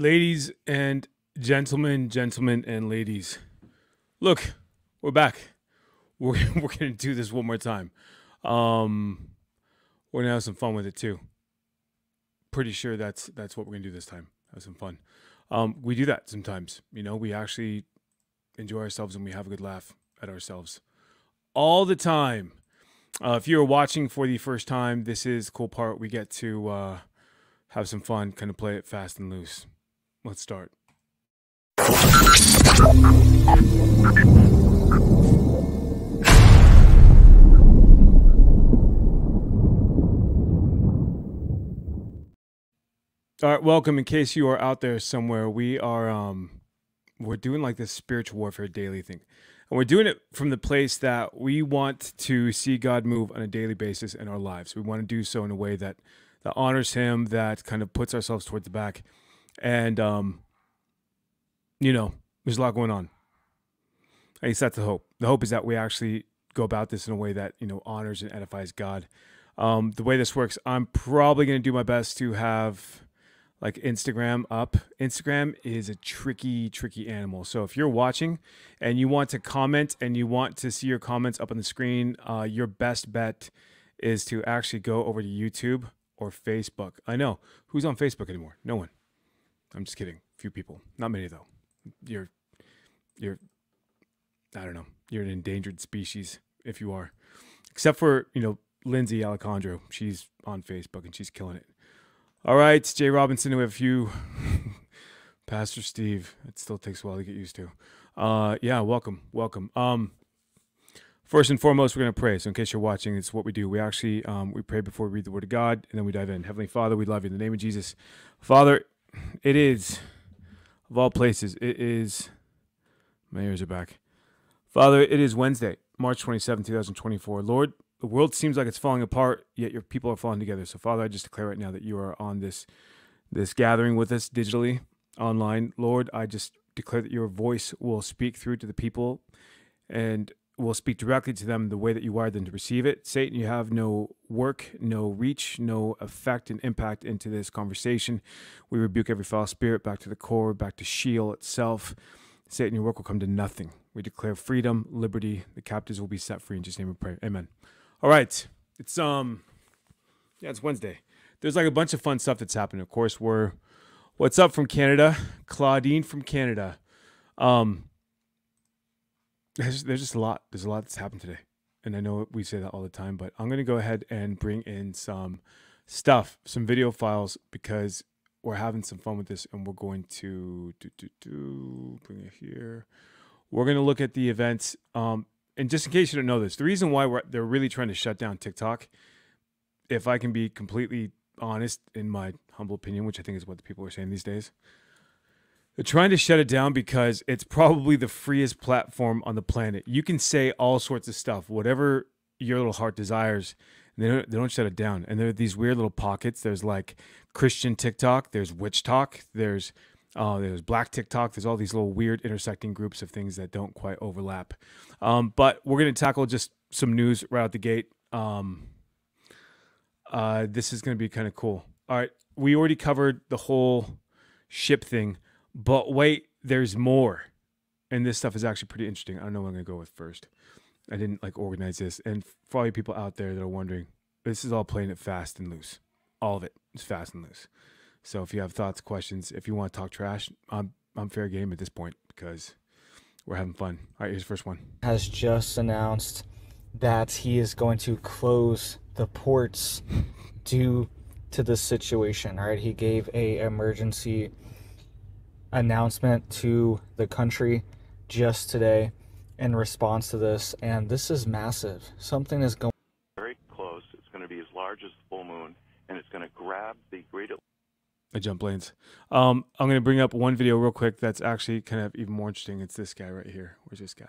ladies and gentlemen, gentlemen and ladies, look, we're back. We're we're gonna do this one more time. Um, we're gonna have some fun with it too. Pretty sure that's that's what we're gonna do this time. Have some fun. Um, we do that sometimes. You know, we actually enjoy ourselves and we have a good laugh at ourselves all the time. Uh, if you're watching for the first time, this is cool part. We get to uh, have some fun, kind of play it fast and loose. Let's start. All right, welcome. In case you are out there somewhere, we are um we're doing like this spiritual warfare daily thing. And we're doing it from the place that we want to see God move on a daily basis in our lives. We want to do so in a way that that honors him, that kind of puts ourselves towards the back. And um you know, there's a lot going on. At least that's the hope. The hope is that we actually go about this in a way that, you know, honors and edifies God. Um, the way this works, I'm probably going to do my best to have like Instagram up. Instagram is a tricky, tricky animal. So if you're watching and you want to comment and you want to see your comments up on the screen, uh, your best bet is to actually go over to YouTube or Facebook. I know who's on Facebook anymore. No one. I'm just kidding. Few people. Not many though. You're, you're. I don't know. You're an endangered species if you are, except for you know Lindsay Alejandro. She's on Facebook and she's killing it. All right, Jay Robinson. We have a few. Pastor Steve. It still takes a while to get used to. Uh, yeah, welcome, welcome. Um, first and foremost, we're gonna pray. So, in case you're watching, it's what we do. We actually um, we pray before we read the Word of God, and then we dive in. Heavenly Father, we love you in the name of Jesus. Father, it is of all places. It is. My ears are back. Father, it is Wednesday, March 27, 2024. Lord, the world seems like it's falling apart, yet your people are falling together. So, Father, I just declare right now that you are on this this gathering with us digitally, online. Lord, I just declare that your voice will speak through to the people and will speak directly to them the way that you wired them to receive it. Satan, you have no work, no reach, no effect and impact into this conversation. We rebuke every foul spirit back to the core, back to Sheol itself. Satan, your work will come to nothing. We declare freedom, liberty. The captives will be set free. In Jesus' name we pray. Amen. All right. It's um yeah, it's Wednesday. There's like a bunch of fun stuff that's happening. Of course, we're what's up from Canada? Claudine from Canada. Um there's, there's just a lot. There's a lot that's happened today. And I know we say that all the time, but I'm gonna go ahead and bring in some stuff, some video files, because we're having some fun with this and we're going to do, do, do, bring it here. We're going to look at the events. Um, and just in case you don't know this, the reason why we're, they're really trying to shut down TikTok, if I can be completely honest, in my humble opinion, which I think is what the people are saying these days, they're trying to shut it down because it's probably the freest platform on the planet. You can say all sorts of stuff, whatever your little heart desires. They don't, they don't shut it down. And there are these weird little pockets. There's like Christian TikTok, there's witch talk, there's uh, there's black TikTok. There's all these little weird intersecting groups of things that don't quite overlap. Um, but we're going to tackle just some news right out the gate. Um, uh, this is going to be kind of cool. All right. We already covered the whole ship thing, but wait, there's more. And this stuff is actually pretty interesting. I don't know what I'm going to go with first. I didn't like organize this. And for all you people out there that are wondering, this is all playing it fast and loose. All of it is fast and loose. So if you have thoughts, questions, if you want to talk trash, I'm I'm fair game at this point because we're having fun. All right, here's the first one. Has just announced that he is going to close the ports due to the situation. All right, he gave a emergency announcement to the country just today in response to this, and this is massive. Something is going very close. It's going to be as large as the full moon, and it's going to grab the Great I jump lanes. Um, I'm going to bring up one video real quick that's actually kind of even more interesting. It's this guy right here. Where's this guy?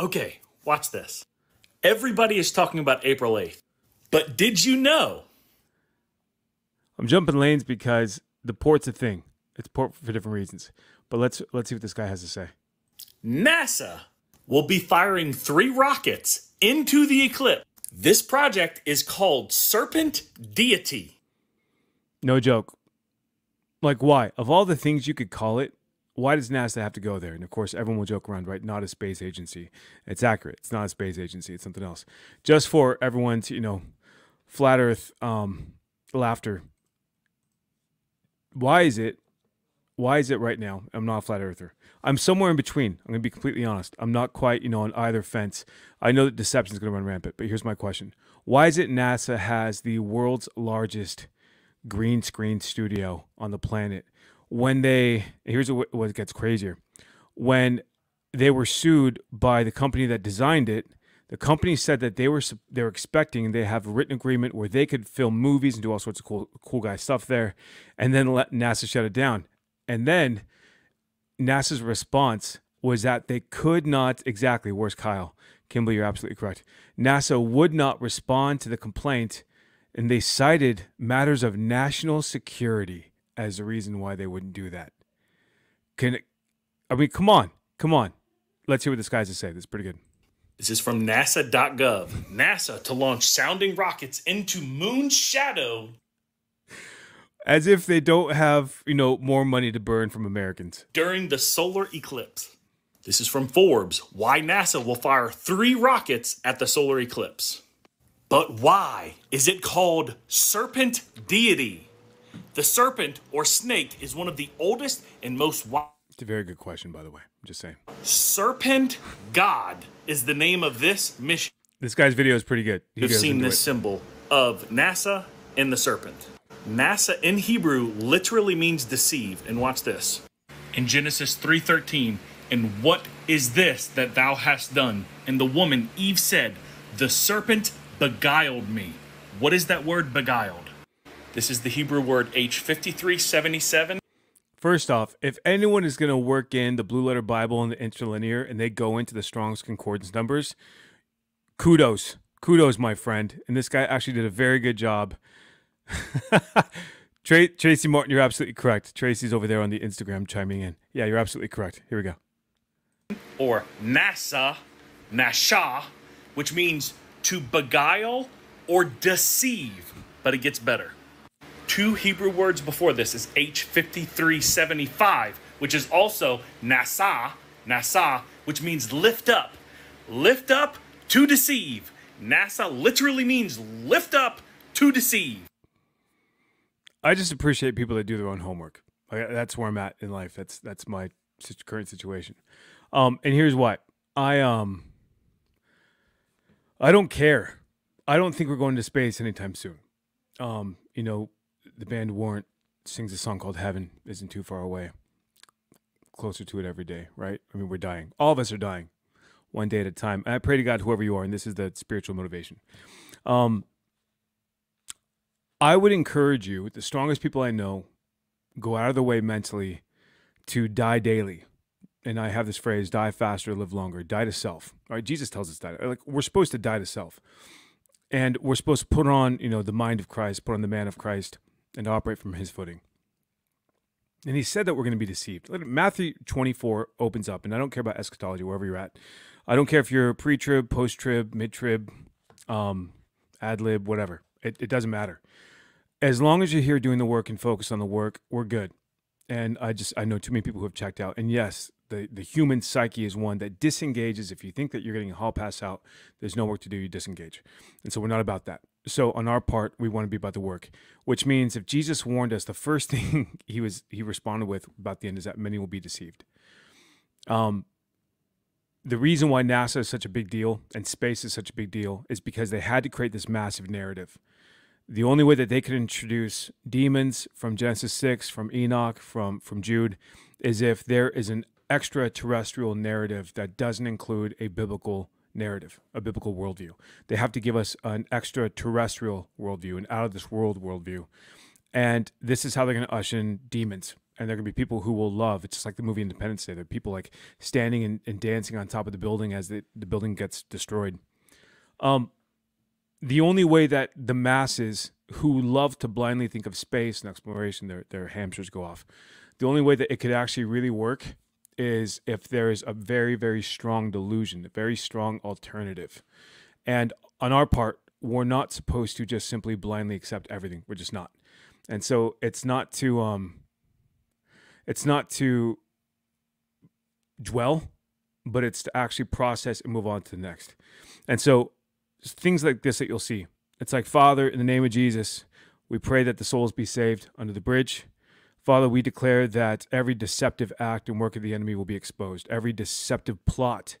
Okay, watch this. Everybody is talking about April 8th. But did you know? I'm jumping lanes because the port's a thing. It's port for different reasons. But let's let's see what this guy has to say. NASA will be firing three rockets into the eclipse. This project is called Serpent Deity. No joke. Like, why? Of all the things you could call it, why does NASA have to go there? And of course, everyone will joke around, right? Not a space agency. It's accurate. It's not a space agency. It's something else. Just for everyone to, you know, flat Earth um, laughter. Why is it? Why is it right now? I'm not a flat earther. I'm somewhere in between. I'm going to be completely honest. I'm not quite, you know, on either fence. I know that deception is going to run rampant, but here's my question. Why is it NASA has the world's largest green screen studio on the planet when they here's what, gets crazier. When they were sued by the company that designed it, the company said that they were they were expecting they have a written agreement where they could film movies and do all sorts of cool cool guy stuff there, and then let NASA shut it down. And then NASA's response was that they could not exactly. Where's Kyle? Kimberly, you're absolutely correct. NASA would not respond to the complaint, and they cited matters of national security as the reason why they wouldn't do that. Can I mean, come on, come on. Let's hear what this guy's to say. This is pretty good. This is from NASA.gov. NASA to launch sounding rockets into moon shadow. As if they don't have, you know, more money to burn from Americans. During the solar eclipse. This is from Forbes. Why NASA will fire three rockets at the solar eclipse. But why is it called serpent deity? The serpent or snake is one of the oldest and most. It's a very good question, by the way. I'm just saying. Serpent God is the name of this mission. This guy's video is pretty good. He You've seen this it. symbol of NASA and the serpent. NASA in Hebrew literally means deceive. And watch this. In Genesis 3:13, and what is this that thou hast done? And the woman Eve said, The serpent beguiled me. What is that word beguiled? This is the Hebrew word H5377. First off, if anyone is going to work in the Blue Letter Bible and the interlinear and they go into the Strong's Concordance numbers, kudos. Kudos, my friend. And this guy actually did a very good job. Tracy Martin, you're absolutely correct. Tracy's over there on the Instagram chiming in. Yeah, you're absolutely correct. Here we go. Or NASA, Nasha, which means to beguile or deceive, but it gets better two Hebrew words before this is H5375, which is also Nasa, Nasa, which means lift up. Lift up to deceive. NASA literally means lift up to deceive. I just appreciate people that do their own homework. That's where I'm at in life. That's that's my current situation. Um, and here's why. I um I don't care. I don't think we're going to space anytime soon. Um, you know, the band Warrant sings a song called Heaven Isn't Too Far Away. Closer to it every day, right? I mean, we're dying. All of us are dying one day at a time. I pray to God, whoever you are, and this is the spiritual motivation. Um, I would encourage you, the strongest people I know, go out of the way mentally to die daily. And I have this phrase: "Die faster, live longer." Die to self. All right, Jesus tells us that. Like we're supposed to die to self, and we're supposed to put on, you know, the mind of Christ, put on the man of Christ, and operate from his footing. And he said that we're going to be deceived. Matthew 24 opens up, and I don't care about eschatology, wherever you're at. I don't care if you're pre trib, post trib, mid trib, um, ad lib, whatever. It, it doesn't matter. As long as you're here doing the work and focus on the work, we're good. And I just, I know too many people who have checked out. And yes, the, the human psyche is one that disengages. If you think that you're getting a hall pass out, there's no work to do, you disengage. And so we're not about that. So on our part, we want to be about the work, which means if Jesus warned us, the first thing he was he responded with about the end is that many will be deceived. Um, the reason why NASA is such a big deal and space is such a big deal is because they had to create this massive narrative. The only way that they could introduce demons from Genesis 6, from Enoch, from from Jude, is if there is an extraterrestrial narrative that doesn't include a biblical narrative, a biblical worldview. They have to give us an extraterrestrial worldview, an out of this world worldview. And this is how they're going to usher in demons. And they're going to be people who will love. It's just like the movie Independence Day. There are people like standing and, and dancing on top of the building as the, the building gets destroyed. Um, the only way that the masses who love to blindly think of space and exploration, their, their hamsters go off. The only way that it could actually really work is if there is a very, very strong delusion, a very strong alternative. And on our part, we're not supposed to just simply blindly accept everything. We're just not. And so it's not to um It's not to dwell, but it's to actually process and move on to the next. And so things like this that you'll see. It's like, Father, in the name of Jesus, we pray that the souls be saved under the bridge. Father, we declare that every deceptive act and work of the enemy will be exposed. Every deceptive plot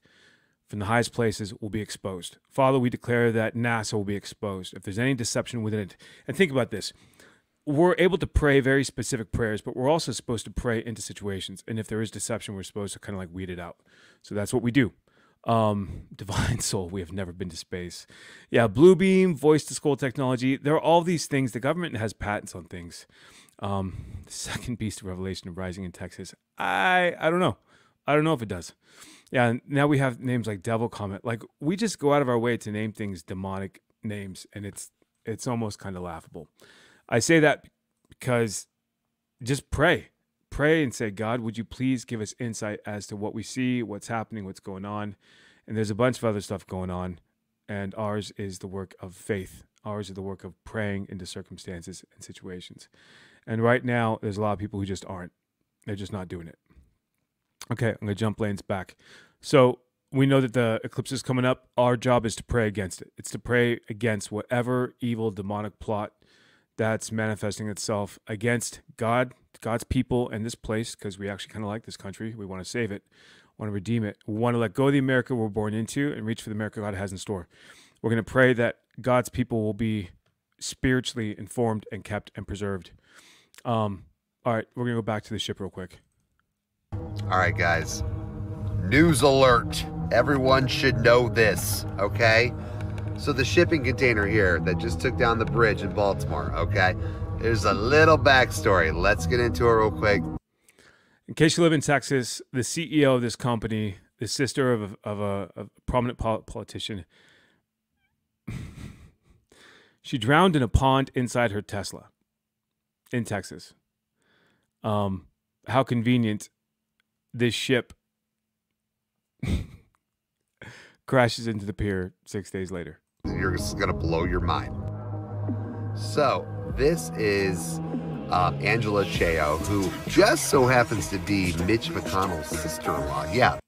from the highest places will be exposed. Father, we declare that NASA will be exposed. If there's any deception within it, and think about this we're able to pray very specific prayers, but we're also supposed to pray into situations. And if there is deception, we're supposed to kind of like weed it out. So that's what we do. Um, Divine Soul, we have never been to space. Yeah, Blue Beam, voice to skull technology. There are all these things. The government has patents on things. Um, the second beast of revelation rising in Texas. I I don't know. I don't know if it does. Yeah, now we have names like Devil Comet. Like we just go out of our way to name things demonic names, and it's it's almost kind of laughable. I say that because just pray. Pray and say, God, would you please give us insight as to what we see, what's happening, what's going on? And there's a bunch of other stuff going on. And ours is the work of faith. Ours is the work of praying into circumstances and situations. And right now, there's a lot of people who just aren't. They're just not doing it. Okay, I'm going to jump lanes back. So we know that the eclipse is coming up. Our job is to pray against it. It's to pray against whatever evil demonic plot that's manifesting itself against God, God's people, and this place because we actually kind of like this country. We want to save it, want to redeem it. We want to let go of the America we're born into and reach for the America God has in store. We're going to pray that God's people will be spiritually informed and kept and preserved. Um, all right, we're going to go back to the ship real quick. All right, guys. News alert. Everyone should know this, okay? So the shipping container here that just took down the bridge in Baltimore, okay? There's a little backstory. Let's get into it real quick. In case you live in Texas, the CEO of this company, the sister of a, of a, a prominent politician, she drowned in a pond inside her Tesla in Texas. Um, how convenient this ship crashes into the pier six days later. You're just gonna blow your mind. So this is uh, Angela Chao, who just so happens to be Mitch McConnell's sister-in-law. Yeah.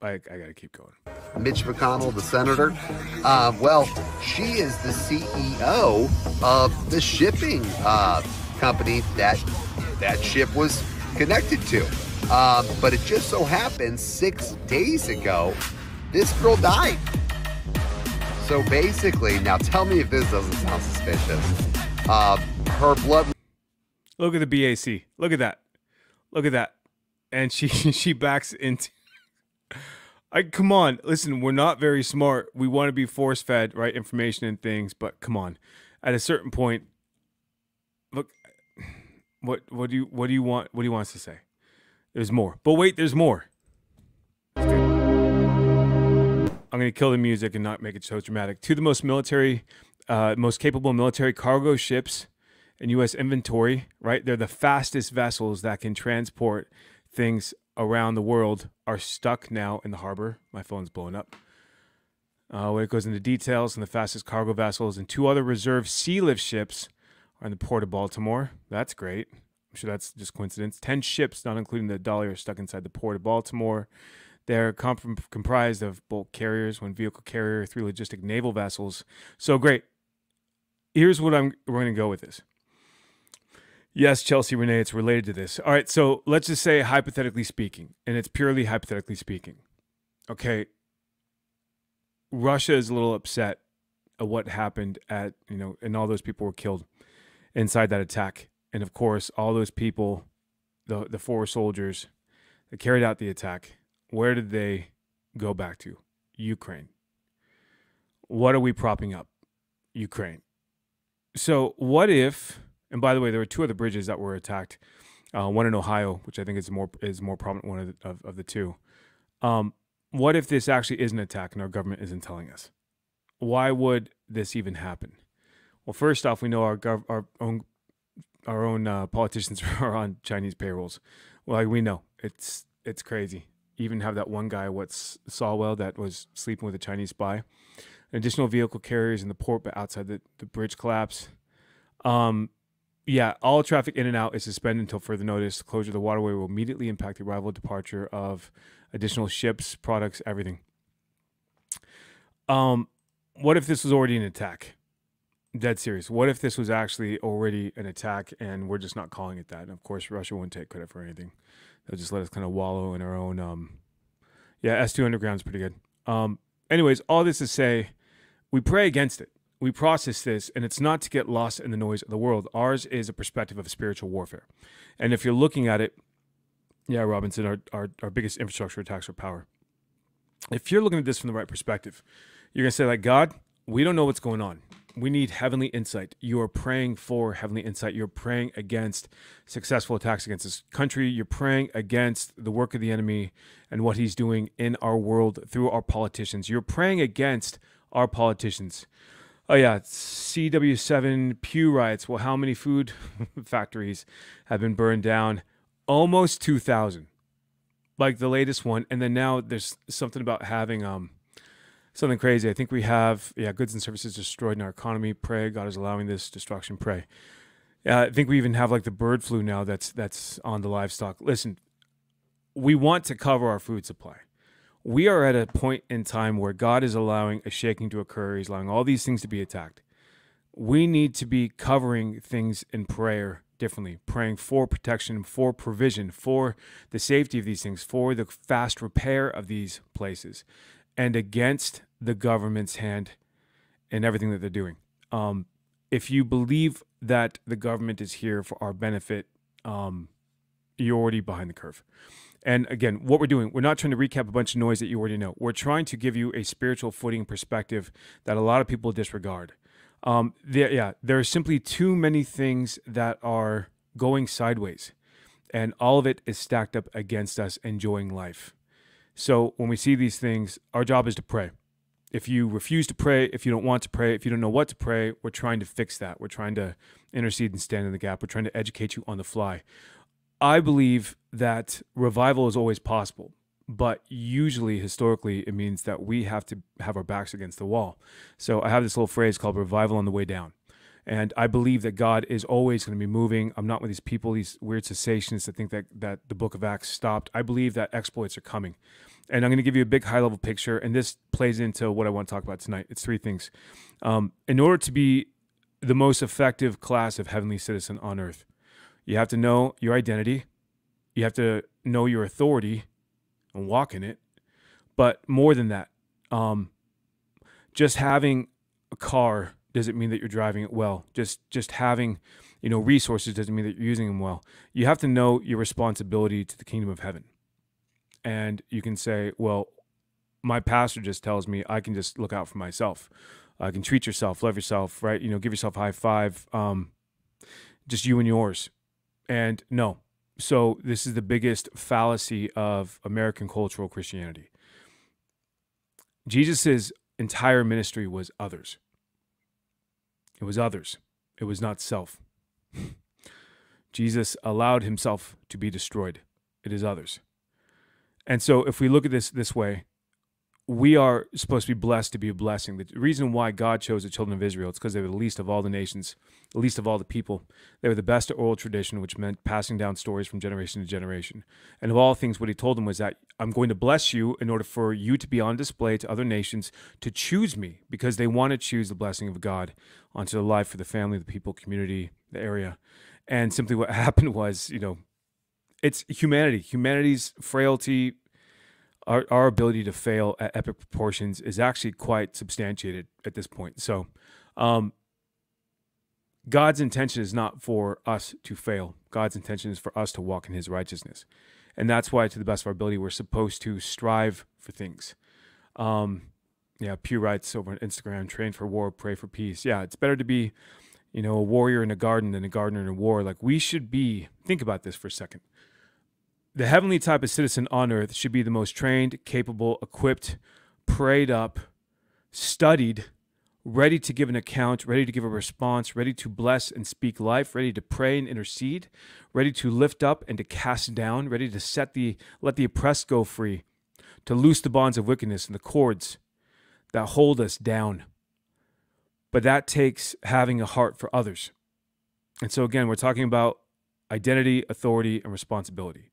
I, I gotta keep going. Mitch McConnell, the senator. Uh, well, she is the CEO of the shipping uh, company that that ship was connected to. Uh, but it just so happened six days ago, this girl died. So basically, now tell me if this doesn't sound suspicious. Uh, her blood. Look at the BAC. Look at that. Look at that. And she she backs into. I come on, listen. We're not very smart. We want to be force fed right information and things, but come on. At a certain point, look. What what do you what do you want? What do you want us to say? There's more. But wait, there's more. I'm going to kill the music and not make it so dramatic. To the most military, uh, most capable military cargo ships in U.S. inventory, right? They're the fastest vessels that can transport things around the world are stuck now in the harbor. My phone's blowing up. Uh, it goes into details, and the fastest cargo vessels and two other reserve sea lift ships are in the port of Baltimore. That's great. I'm sure that's just coincidence. Ten ships, not including the Dali, are stuck inside the port of Baltimore. They're comp- comprised of bulk carriers, one vehicle carrier, three logistic naval vessels. So great. Here's what I'm we're going to go with this. Yes, Chelsea Renee, it's related to this. All right, so let's just say hypothetically speaking, and it's purely hypothetically speaking. Okay, Russia is a little upset at what happened at you know, and all those people were killed inside that attack, and of course, all those people, the the four soldiers that carried out the attack, where did they go back to? Ukraine. What are we propping up? Ukraine. So, what if, and by the way, there were two other bridges that were attacked. Uh, one in Ohio, which I think is more is more prominent one of the, of, of the two. Um, what if this actually is an attack and our government isn't telling us? Why would this even happen? Well, first off, we know our gov- our own our own uh, politicians are on Chinese payrolls. Well, like we know it's it's crazy even have that one guy, what's Swalwell, that was sleeping with a Chinese spy. Additional vehicle carriers in the port, but outside the, the bridge collapse. Um, yeah, all traffic in and out is suspended until further notice. Closure of the waterway will immediately impact the arrival departure of additional ships, products, everything. Um, what if this was already an attack? Dead serious. What if this was actually already an attack and we're just not calling it that? And of course, Russia wouldn't take credit for anything. Just let us kind of wallow in our own. Um, yeah, S two underground is pretty good. Um, anyways, all this to say, we pray against it. We process this, and it's not to get lost in the noise of the world. Ours is a perspective of spiritual warfare. And if you're looking at it, yeah, Robinson, our, our, our biggest infrastructure attacks are power. If you're looking at this from the right perspective, you're going to say, like, God, we don't know what's going on. We need heavenly insight. You are praying for heavenly insight. You're praying against successful attacks against this country. You're praying against the work of the enemy and what he's doing in our world through our politicians. You're praying against our politicians. Oh, yeah, CW7 Pew riots. Well, how many food factories have been burned down? Almost 2,000. Like the latest one. And then now there's something about having um something crazy. I think we have, yeah, goods and services destroyed in our economy. Pray God is allowing this destruction. Pray. Yeah, I think we even have like the bird flu now that's that's on the livestock. Listen, we want to cover our food supply we are at a point in time where God is allowing a shaking to occur. He's allowing all these things to be attacked. We need to be covering things in prayer differently, praying for protection, for provision, for the safety of these things, for the fast repair of these places, and against the government's hand in everything that they're doing. Um, if you believe that the government is here for our benefit, um, you're already behind the curve. And again, what we're doing, we're not trying to recap a bunch of noise that you already know. We're trying to give you a spiritual footing perspective that a lot of people disregard. Um, there, yeah, there are simply too many things that are going sideways, and all of it is stacked up against us enjoying life. So when we see these things, our job is to pray. If you refuse to pray, if you don't want to pray, if you don't know what to pray, we're trying to fix that. We're trying to intercede and stand in the gap. We're trying to educate you on the fly. I believe that revival is always possible, but usually, historically, it means that we have to have our backs against the wall. So I have this little phrase called revival on the way down. And I believe that God is always going to be moving. I'm not with these people, these weird cessationists that think that, that the book of Acts stopped. I believe that exploits are coming. And I'm going to give you a big high level picture. And this plays into what I want to talk about tonight. It's three things. Um, in order to be the most effective class of heavenly citizen on earth, you have to know your identity. You have to know your authority and walk in it. But more than that, um, just having a car doesn't mean that you're driving it well. Just just having, you know, resources doesn't mean that you're using them well. You have to know your responsibility to the kingdom of heaven. And you can say, well, my pastor just tells me I can just look out for myself. I can treat yourself, love yourself, right? You know, give yourself a high five. Um, just you and yours. And no. So this is the biggest fallacy of American cultural Christianity. Jesus' entire ministry was others. It was others. It was not self. Jesus allowed himself to be destroyed. It is others. And so if we look at this this way, we are supposed to be blessed to be a blessing. The reason why God chose the children of Israel is because they were the least of all the nations, the least of all the people. They were the best of oral tradition, which meant passing down stories from generation to generation. And of all things, what he told them was that I'm going to bless you in order for you to be on display to other nations to choose me because they want to choose the blessing of God onto the life for the family, the people, community, the area. And simply what happened was, you know, it's humanity, humanity's frailty, our, our ability to fail at epic proportions is actually quite substantiated at this point. So, um, God's intention is not for us to fail. God's intention is for us to walk in his righteousness. And that's why, to the best of our ability, we're supposed to strive for things. Um, yeah, Pew writes over on Instagram train for war, pray for peace. Yeah, it's better to be, you know, a warrior in a garden than a gardener in a war. Like we should be, think about this for a second the heavenly type of citizen on earth should be the most trained, capable, equipped, prayed up, studied, ready to give an account, ready to give a response, ready to bless and speak life, ready to pray and intercede, ready to lift up and to cast down, ready to set the let the oppressed go free, to loose the bonds of wickedness and the cords that hold us down. But that takes having a heart for others. And so, again, we're talking about identity, authority, and responsibility.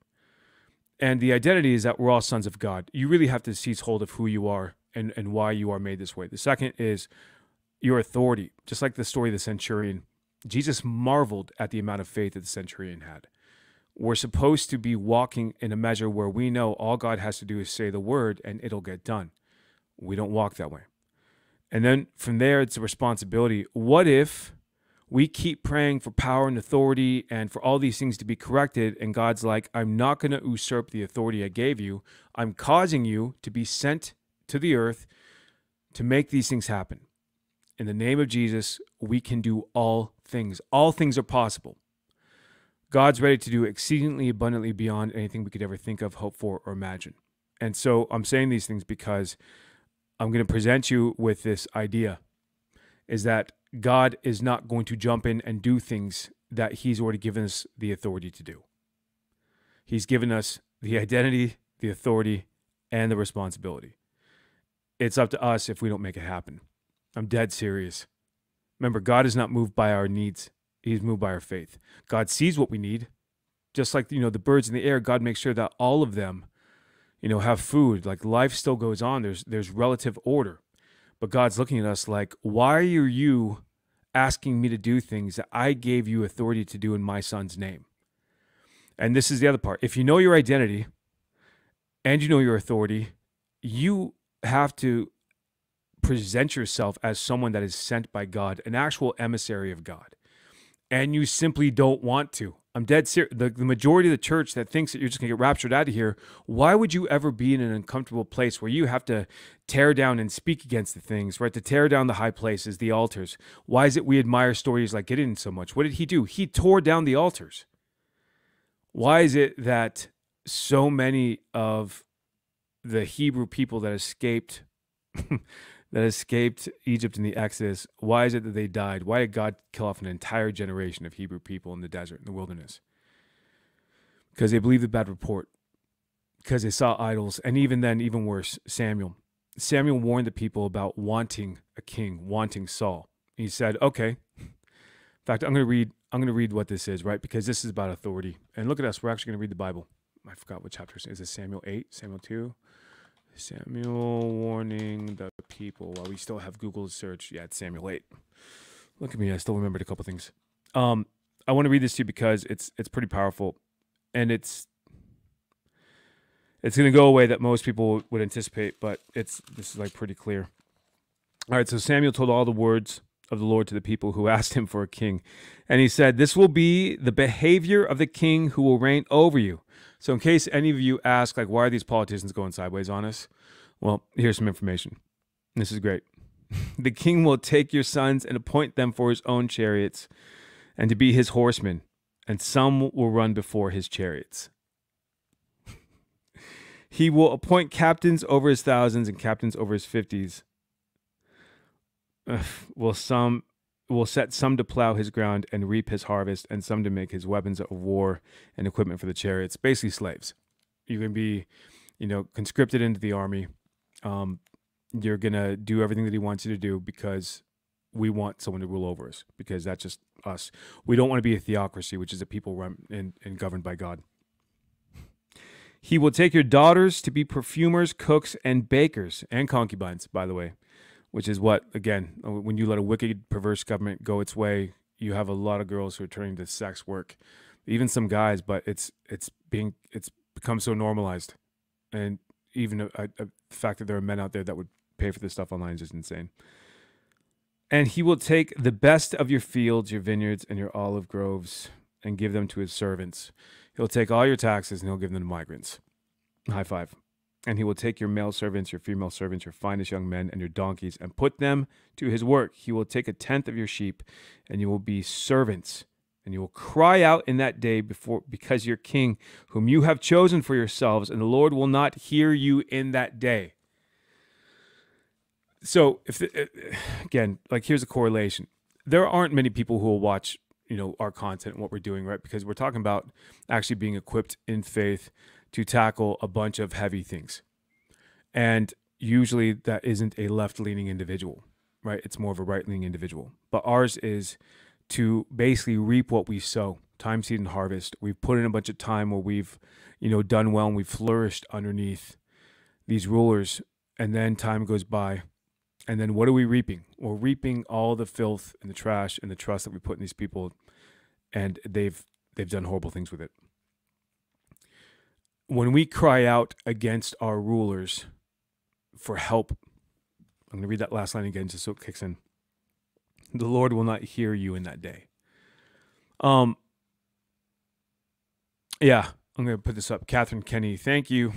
And the identity is that we're all sons of God. You really have to seize hold of who you are and, and why you are made this way. The second is your authority. Just like the story of the centurion, Jesus marveled at the amount of faith that the centurion had. We're supposed to be walking in a measure where we know all God has to do is say the word and it'll get done. We don't walk that way. And then from there, it's a responsibility. What if we keep praying for power and authority and for all these things to be corrected. And God's like, I'm not going to usurp the authority I gave you. I'm causing you to be sent to the earth to make these things happen. In the name of Jesus, we can do all things. All things are possible. God's ready to do exceedingly abundantly beyond anything we could ever think of, hope for, or imagine. And so I'm saying these things because I'm going to present you with this idea is that God is not going to jump in and do things that He's already given us the authority to do. He's given us the identity, the authority, and the responsibility. It's up to us if we don't make it happen. I'm dead serious. Remember, God is not moved by our needs, He's moved by our faith. God sees what we need. Just like, you know, the birds in the air, God makes sure that all of them, you know, have food. Like life still goes on. There's there's relative order. But God's looking at us like, why are you asking me to do things that I gave you authority to do in my son's name? And this is the other part. If you know your identity and you know your authority, you have to present yourself as someone that is sent by God, an actual emissary of God. And you simply don't want to. I'm dead serious. The, the majority of the church that thinks that you're just going to get raptured out of here, why would you ever be in an uncomfortable place where you have to tear down and speak against the things, right? To tear down the high places, the altars. Why is it we admire stories like Gideon so much? What did he do? He tore down the altars. Why is it that so many of the Hebrew people that escaped that escaped Egypt in the Exodus, why is it that they died? Why did God kill off an entire generation of Hebrew people in the desert, in the wilderness? Because they believed the bad report, because they saw idols, and even then, even worse, Samuel. Samuel warned the people about wanting a king, wanting Saul. He said, "Okay." In fact, I'm going to read. I'm going to read what this is, right? Because this is about authority. And look at us. We're actually going to read the Bible. I forgot what chapter is it. Samuel eight, Samuel two. Samuel warning the people while we still have Google search. Yeah, it's Samuel 8. Look at me, I still remembered a couple things. Um, I want to read this to you because it's it's pretty powerful and it's it's going to go away that most people would anticipate, but it's this is like pretty clear. All right, so Samuel told all the words of the Lord to the people who asked him for a king. And he said, This will be the behavior of the king who will reign over you. So, in case any of you ask, like, why are these politicians going sideways on us? Well, here's some information. This is great. the king will take your sons and appoint them for his own chariots and to be his horsemen, and some will run before his chariots. he will appoint captains over his thousands and captains over his fifties. will some will set some to plow his ground and reap his harvest, and some to make his weapons of war and equipment for the chariots. Basically, slaves. You can be, you know, conscripted into the army. Um, you're gonna do everything that he wants you to do because we want someone to rule over us because that's just us. We don't want to be a theocracy, which is a people run and, and governed by God. He will take your daughters to be perfumers, cooks, and bakers, and concubines, by the way which is what again uh, when you let a wicked perverse government go its way you have a lot of girls who are turning to sex work even some guys but it's it's being it's become so normalized. And even a, a, a, the fact that there are men out there that would pay for this stuff online is just insane. And he will take the best of your fields your vineyards and your olive groves and give them to his servants. He'll take all your taxes and he'll give them to migrants. High five and he will take your male servants, your female servants, your finest young men, and your donkeys, and put them to his work. He will take a tenth of your sheep, and you will be servants. And you will cry out in that day before because your king, whom you have chosen for yourselves, and the Lord will not hear you in that day. So, if the, uh, again, like here's a correlation. There aren't many people who will watch, you know, our content and what we're doing, right? Because we're talking about actually being equipped in faith to tackle a bunch of heavy things. And usually that isn't a left leaning individual, right? It's more of a right leaning individual. But ours is to basically reap what we sow, time, seed, and harvest. We've put in a bunch of time where we've, you know, done well and we've flourished underneath these rulers, and then time goes by, and then what are we reaping? We're reaping all the filth and the trash and the trust that we put in these people, and they've they've done horrible things with it. When we cry out against our rulers for help, I'm going to read that last line again just so it kicks in. The Lord will not hear you in that day. Um, yeah, I'm going to put this up. Catherine Kenny, thank you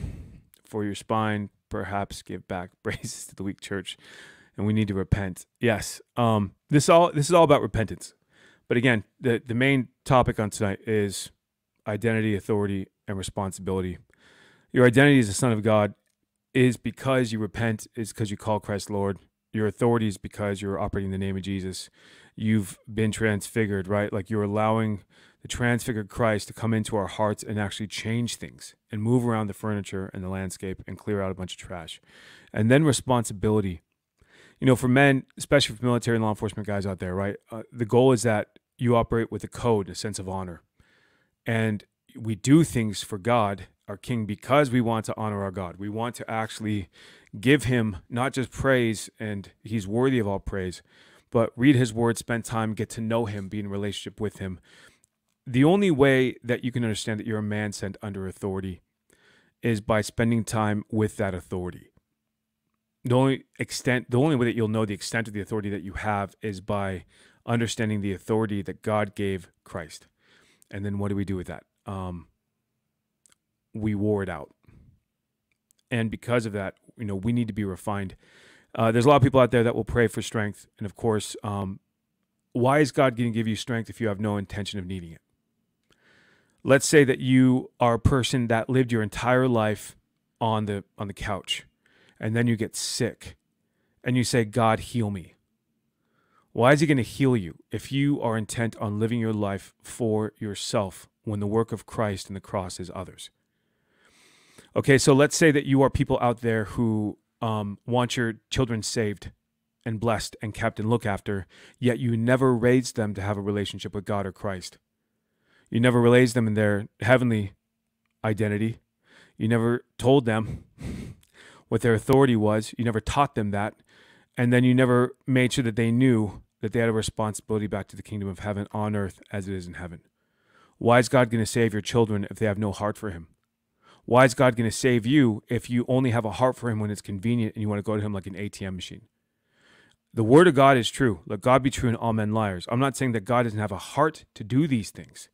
for your spine. Perhaps give back praises to the weak church, and we need to repent. Yes, um, this all this is all about repentance. But again, the the main topic on tonight is identity, authority, and responsibility. Your identity as a son of God is because you repent, is because you call Christ Lord. Your authority is because you're operating in the name of Jesus. You've been transfigured, right? Like you're allowing the transfigured Christ to come into our hearts and actually change things and move around the furniture and the landscape and clear out a bunch of trash. And then responsibility. You know, for men, especially for military and law enforcement guys out there, right? Uh, the goal is that you operate with a code, a sense of honor. And we do things for God, our King, because we want to honor our God. We want to actually give him not just praise, and he's worthy of all praise, but read his word, spend time, get to know him, be in relationship with him. The only way that you can understand that you're a man sent under authority is by spending time with that authority. The only extent, the only way that you'll know the extent of the authority that you have is by understanding the authority that God gave Christ. And then what do we do with that? Um, we wore it out. And because of that, you know, we need to be refined. Uh, there's a lot of people out there that will pray for strength. And of course, um, why is God going to give you strength if you have no intention of needing it? Let's say that you are a person that lived your entire life on the on the couch and then you get sick and you say, God, heal me. Why is he going to heal you if you are intent on living your life for yourself when the work of Christ and the cross is others? Okay, so let's say that you are people out there who um, want your children saved and blessed and kept and looked after, yet you never raised them to have a relationship with God or Christ. You never raised them in their heavenly identity. You never told them what their authority was. You never taught them that. And then you never made sure that they knew that they had a responsibility back to the kingdom of heaven on earth as it is in heaven. Why is God going to save your children if they have no heart for Him? Why is God going to save you if you only have a heart for Him when it's convenient and you want to go to Him like an ATM machine? The Word of God is true. Let God be true and all men liars. I'm not saying that God doesn't have a heart to do these things,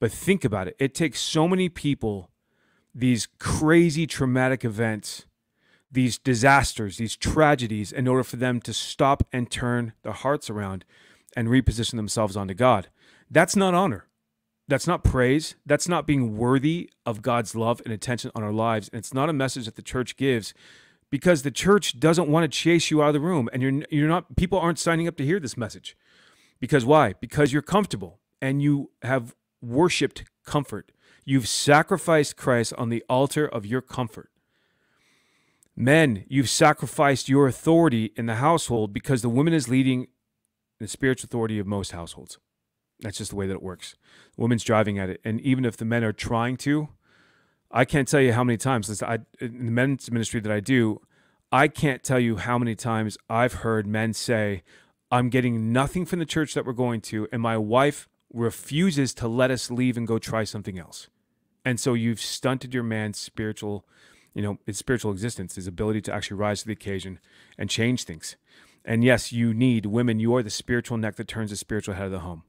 but think about it. It takes so many people, these crazy traumatic events, these disasters, these tragedies, in order for them to stop and turn their hearts around and reposition themselves onto God. That's not honor. That's not praise. That's not being worthy of God's love and attention on our lives. And it's not a message that the church gives because the church doesn't want to chase you out of the room and you're you're not people aren't signing up to hear this message. Because why? Because you're comfortable and you have worshiped comfort. You've sacrificed Christ on the altar of your comfort. Men, you've sacrificed your authority in the household because the woman is leading the spiritual authority of most households. That's just the way that it works. The woman's driving at it. And even if the men are trying to, I can't tell you how many times, I, in the men's ministry that I do, I can't tell you how many times I've heard men say, I'm getting nothing from the church that we're going to, and my wife refuses to let us leave and go try something else. And so you've stunted your man's spiritual, you know, his spiritual existence, his ability to actually rise to the occasion and change things. And yes, you need women. You are the spiritual neck that turns the spiritual head of the home.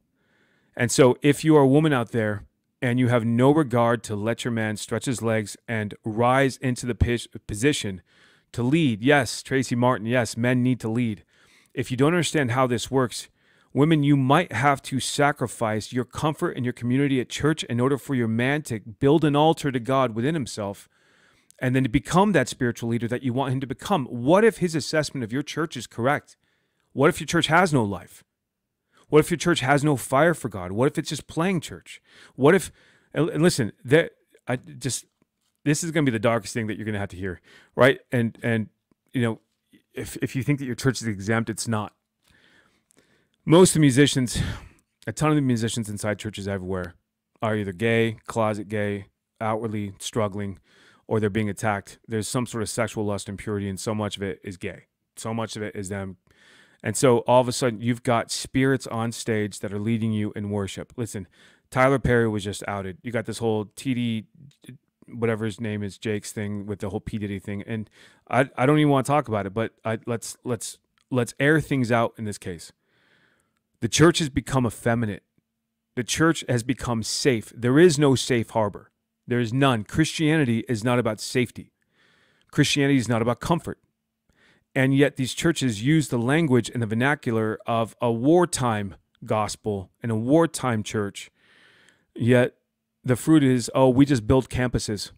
And so if you are a woman out there and you have no regard to let your man stretch his legs and rise into the position to lead, yes, Tracy Martin, yes, men need to lead. If you don't understand how this works, women, you might have to sacrifice your comfort and your community at church in order for your man to build an altar to God within himself and then to become that spiritual leader that you want him to become. What if his assessment of your church is correct? What if your church has no life? What if your church has no fire for God? What if it's just playing church? What if and listen, that I just this is going to be the darkest thing that you're going to have to hear, right? And and you know, if if you think that your church is exempt, it's not. Most of the musicians a ton of the musicians inside churches everywhere are either gay, closet gay, outwardly struggling, or they're being attacked. There's some sort of sexual lust and purity, and so much of it is gay. So much of it is them. And so all of a sudden, you've got spirits on stage that are leading you in worship. Listen, Tyler Perry was just outed. You got this whole TD, whatever his name is, Jakes thing with the whole P Diddy thing, and I, I don't even want to talk about it. But I, let's let's let's air things out in this case. The church has become effeminate. The church has become safe. There is no safe harbor. There is none. Christianity is not about safety. Christianity is not about comfort. And yet, these churches use the language and the vernacular of a wartime gospel and a wartime church. Yet, the fruit is, oh, we just built campuses.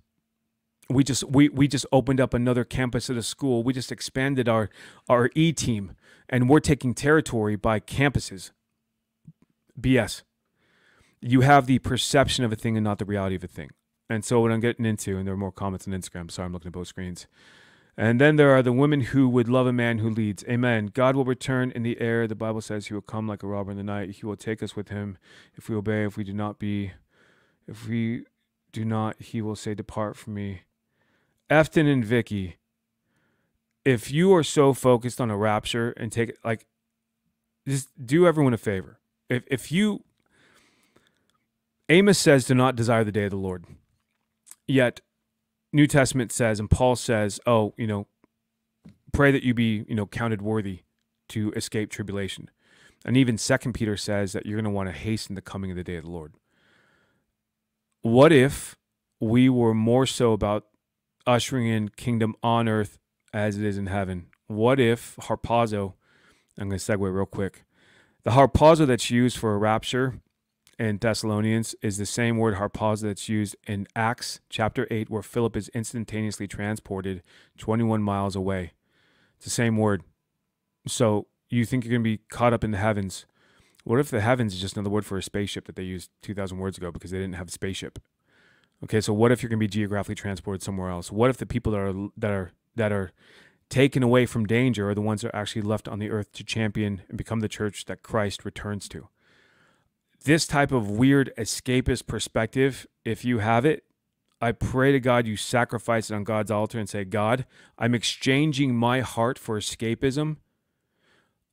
We just we we just opened up another campus at a school. We just expanded our our E team, and we're taking territory by campuses. BS. You have the perception of a thing and not the reality of a thing. And so what I'm getting into, and there are more comments on Instagram. Sorry, I'm looking at both screens. And then there are the women who would love a man who leads. Amen. God will return in the air. The Bible says he will come like a robber in the night. He will take us with him if we obey, if we do not be, if we do not, he will say, Depart from me. Efton and Vicky, if you are so focused on a rapture and take it like just do everyone a favor. If if you Amos says do not desire the day of the Lord. Yet New Testament says and Paul says, "Oh, you know, pray that you be, you know, counted worthy to escape tribulation." And even Second Peter says that you're going to want to hasten the coming of the day of the Lord. What if we were more so about ushering in kingdom on earth as it is in heaven? What if harpazo, I'm going to segue real quick. The harpazo that's used for a rapture in Thessalonians is the same word harpazo that's used in Acts chapter 8, where Philip is instantaneously transported 21 miles away. It's the same word. So you think you're going to be caught up in the heavens. What if the heavens is just another word for a spaceship that they used 2,000 words ago because they didn't have a spaceship? Okay, so what if you're going to be geographically transported somewhere else? What if the people that are that are that are taken away from danger are the ones that are actually left on the earth to champion and become the church that Christ returns to? This type of weird escapist perspective, if you have it, I pray to God you sacrifice it on God's altar and say, God, I'm exchanging my heart for escapism.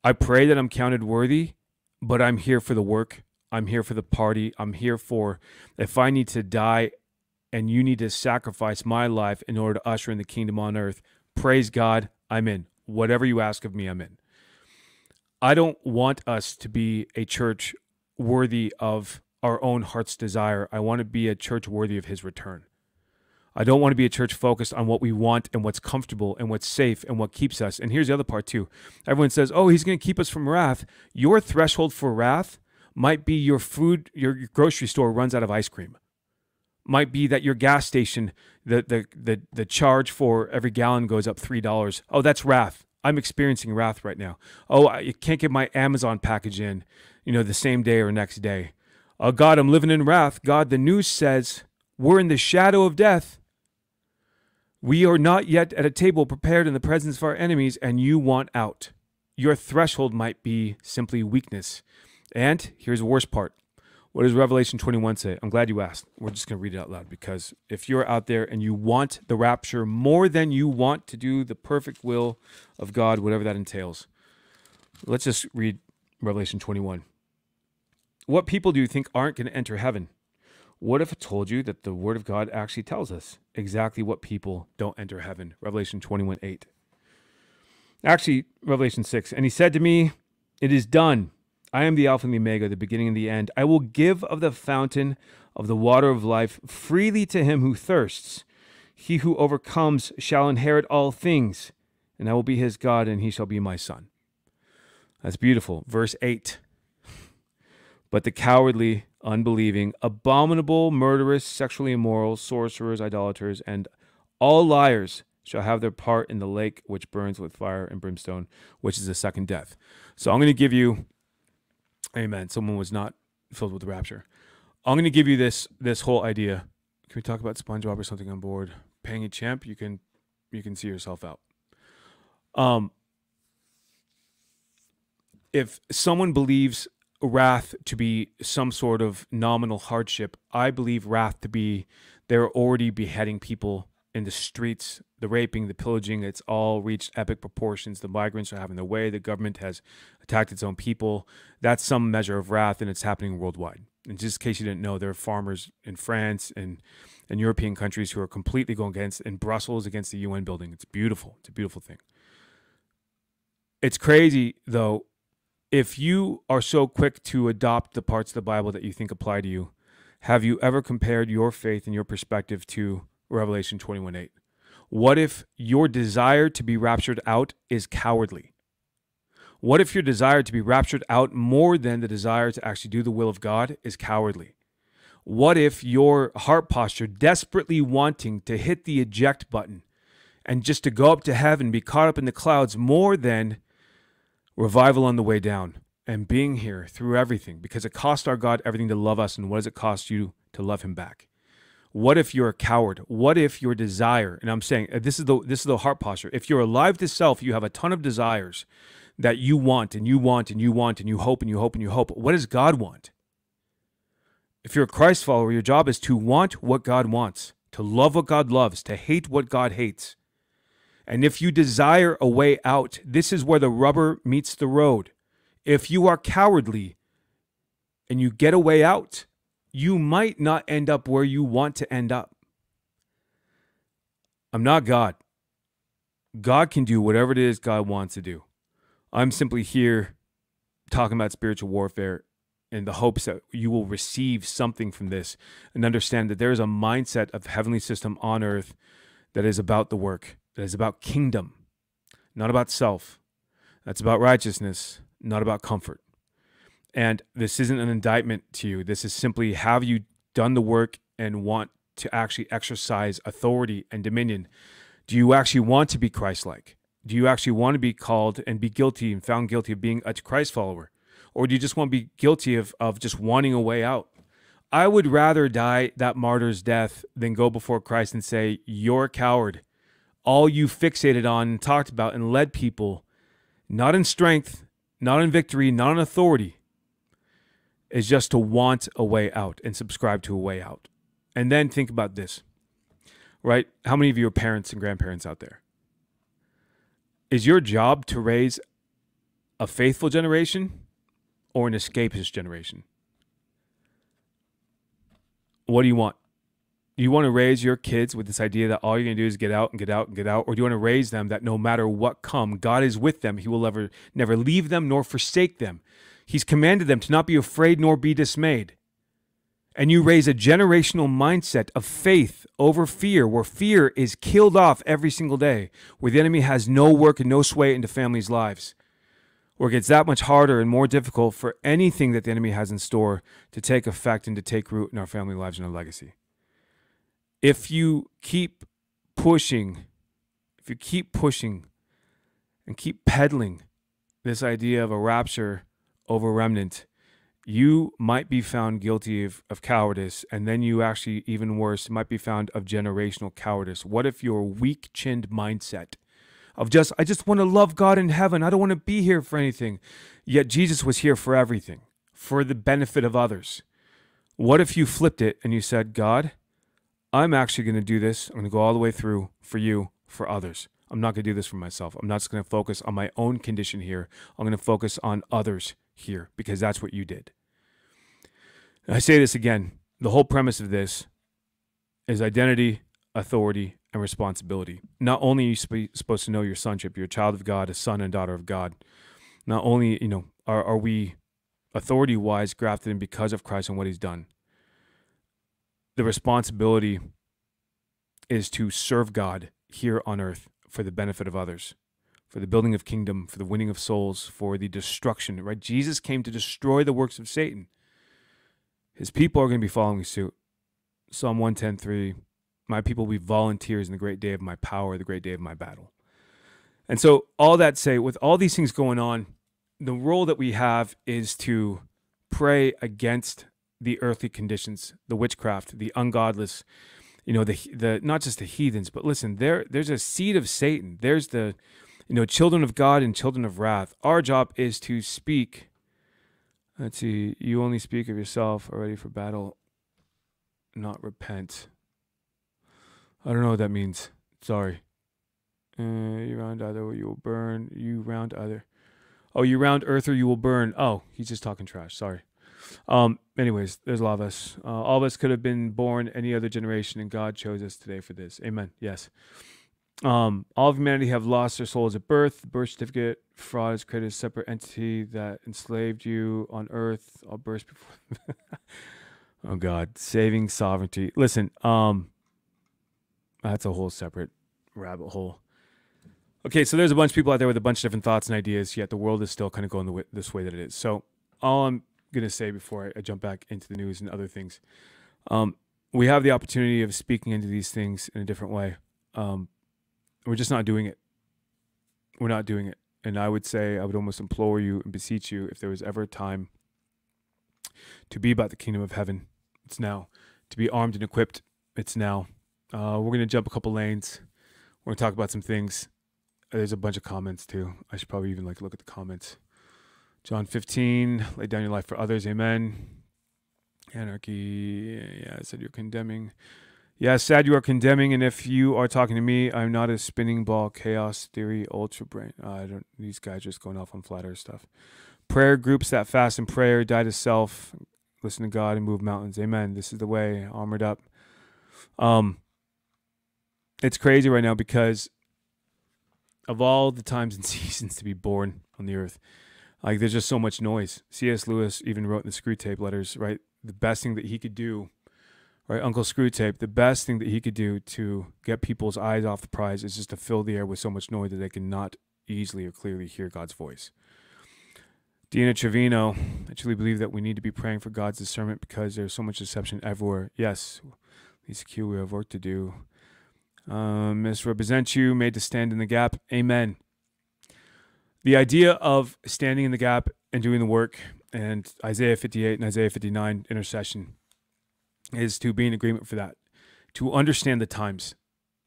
I pray that I'm counted worthy, but I'm here for the work. I'm here for the party. I'm here for if I need to die and you need to sacrifice my life in order to usher in the kingdom on earth, praise God, I'm in. Whatever you ask of me, I'm in. I don't want us to be a church worthy of our own heart's desire. I want to be a church worthy of his return. I don't want to be a church focused on what we want and what's comfortable and what's safe and what keeps us. And here's the other part, too. Everyone says, oh, he's going to keep us from wrath. Your threshold for wrath might be your food, your grocery store runs out of ice cream might be that your gas station, the the the, the charge for every gallon goes up three dollars. Oh, that's wrath. I'm experiencing wrath right now. Oh, I can't get my Amazon package in, you know, the same day or next day. Oh God, I'm living in wrath. God, the news says we're in the shadow of death. We are not yet at a table prepared in the presence of our enemies, and you want out. Your threshold might be simply weakness. And here's the worst part what does Revelation 21 say? I'm glad you asked. We're just going to read it out loud because if you're out there and you want the rapture more than you want to do the perfect will of God, whatever that entails, let's just read Revelation 21. What people do you think aren't going to enter heaven? What if I told you that the Word of God actually tells us exactly what people don't enter heaven? Revelation 21 8. Actually, Revelation 6. And he said to me, It is done. I am the Alpha and the Omega, the beginning and the end. I will give of the fountain of the water of life freely to him who thirsts. He who overcomes shall inherit all things, and I will be his God, and he shall be my son. That's beautiful. Verse 8. But the cowardly, unbelieving, abominable, murderous, sexually immoral, sorcerers, idolaters, and all liars shall have their part in the lake which burns with fire and brimstone, which is the second death. So I'm going to give you Amen. Someone was not filled with rapture. I'm going to give you this this whole idea. Can we talk about SpongeBob or something on board? Paying champ, you can you can see yourself out. Um, if someone believes wrath to be some sort of nominal hardship. I believe wrath to be they're already beheading people in the streets, the raping, the pillaging. It's all reached epic proportions. The migrants are having their way. The government has attacked its own people. That's some measure of wrath, and it's happening worldwide. And just in case you didn't know, there are farmers in France and and European countries who are completely going against in Brussels against the UN building. It's beautiful. It's a beautiful thing. It's crazy though if you are so quick to adopt the parts of the Bible that you think apply to you, have you ever compared your faith and your perspective to Revelation 21 8? What if your desire to be raptured out is cowardly? What if your desire to be raptured out more than the desire to actually do the will of God is cowardly? What if your heart posture, desperately wanting to hit the eject button and just to go up to heaven, be caught up in the clouds more than revival on the way down and being here through everything because it cost our God everything to love us. And what does it cost you to love him back? What if you're a coward? What if your desire, and I'm saying uh, this is the this is the heart posture. If you're alive to self, you have a ton of desires that you want and you want and you want and you hope and you hope and you hope. What does God want? If you're a Christ follower, your job is to want what God wants, to love what God loves, to hate what God hates. And if you desire a way out, this is where the rubber meets the road. If you are cowardly and you get a way out, you might not end up where you want to end up. I'm not God. God can do whatever it is God wants to do. I'm simply here talking about spiritual warfare in the hopes that you will receive something from this and understand that there is a mindset of heavenly system on earth that is about the work that is about kingdom, not about self. That's about righteousness, not about comfort. And this isn't an indictment to you. This is simply have you done the work and want to actually exercise authority and dominion? Do you actually want to be Christ like? Do you actually want to be called and be guilty and found guilty of being a Christ follower? Or do you just want to be guilty of, of just wanting a way out? I would rather die that martyr's death than go before Christ and say, You're a coward all you fixated on and talked about and led people, not in strength, not in victory, not in authority, is just to want a way out and subscribe to a way out. And then think about this, right? How many of you are parents and grandparents out there? Is your job to raise a faithful generation or an escapist generation? What do you want? You want to raise your kids with this idea that all you're going to do is get out and get out and get out or do you want to raise them that no matter what come god is with them he will never never leave them nor forsake them. He's commanded them to not be afraid nor be dismayed. And you raise a generational mindset of faith over fear where fear is killed off every single day where the enemy has no work and no sway into families lives where it gets that much harder and more difficult for anything that the enemy has in store to take effect and to take root in our family lives and our legacy if you keep pushing, if you keep pushing and keep peddling this idea of a rapture over remnant, you might be found guilty of, of cowardice. And then you actually, even worse, might be found of generational cowardice. What if your weak chinned mindset of just, I just want to love God in heaven, I don't want to be here for anything, yet Jesus was here for everything, for the benefit of others? What if you flipped it and you said, God, I'm actually going to do this. I'm going to go all the way through for you, for others. I'm not going to do this for myself. I'm not just going to focus on my own condition here. I'm going to focus on others here because that's what you did. I say this again the whole premise of this is identity, authority, and responsibility. Not only are you sp- supposed to know your sonship, you're a child of God, a son and daughter of God. Not only, you know, are, are we authority wise grafted in because of Christ and what he's done, the responsibility is to serve God here on earth for the benefit of others, for the building of kingdom, for the winning of souls, for the destruction, right? Jesus came to destroy the works of Satan. His people are going to be following suit. Psalm 110:3, my people will be volunteers in the great day of my power, the great day of my battle. And so all that say, with all these things going on, the role that we have is to pray against the earthly conditions, the witchcraft, the ungodless, you know, the the not just the heathens, but listen, there there's a seed of Satan. There's the you know, children of God and children of wrath. Our job is to speak Let's see. You only speak of yourself, already for battle, not repent. I don't know what that means. Sorry. Uh, you round either or you will burn. You round either. Oh, you round earth or you will burn. Oh, he's just talking trash. Sorry. Um. Anyways, there's a lot of us. Uh, all of us could have been born any other generation, and God chose us today for this. Amen. Yes. Um. All of humanity have lost their souls at birth. Birth certificate fraud has created a separate entity that enslaved you on earth. I'll burst before. oh God, saving sovereignty. Listen. Um. That's a whole separate rabbit hole. Okay, so there's a bunch of people out there with a bunch of different thoughts and ideas, yet the world is still kind of going the way, this way that it is. So, all I'm going to say before I, I, jump back into the news and other things, um, we have the opportunity of speaking into these things in a different way. Um, we're just not doing it. We're not doing it. And I would say, I would almost implore you and beseech you if there was ever a time to be about the kingdom of heaven, it's now. To be armed and equipped, it's now. Uh, we're going to jump a couple lanes. We're going to talk about some things. There's a bunch of comments too. I should probably even like look at the comments. John 15, lay down your life for others. Amen. Anarchy. Yeah, I said you're condemning. Yeah, sad you are condemning. And if you are talking to me, I'm not a spinning ball chaos theory ultra brain. Uh, I don't. These guys just going off on flat earth stuff. Prayer groups that fast and prayer, die to self, listen to God, and move mountains. Amen. This is the way. Armored up. Um, it's crazy right now because of all the times and seasons to be born on the earth, like there's just so much noise. C.S. Lewis even wrote in the Screwtape letters, right? The best thing that he could do, right? Uncle Screwtape, the best thing that he could do to get people's eyes off the prize is just to fill the air with so much noise that they cannot easily or clearly hear God's voice. Dina Trevino, I truly believe that we need to be praying for God's discernment because there's so much deception everywhere. Yes, Lisa Q, we have work to do. Um, misrepresent you, made to stand in the gap. Amen the idea of standing in the gap and doing the work and Isaiah 58 and Isaiah 59 intercession is to be in agreement for that, to understand the times,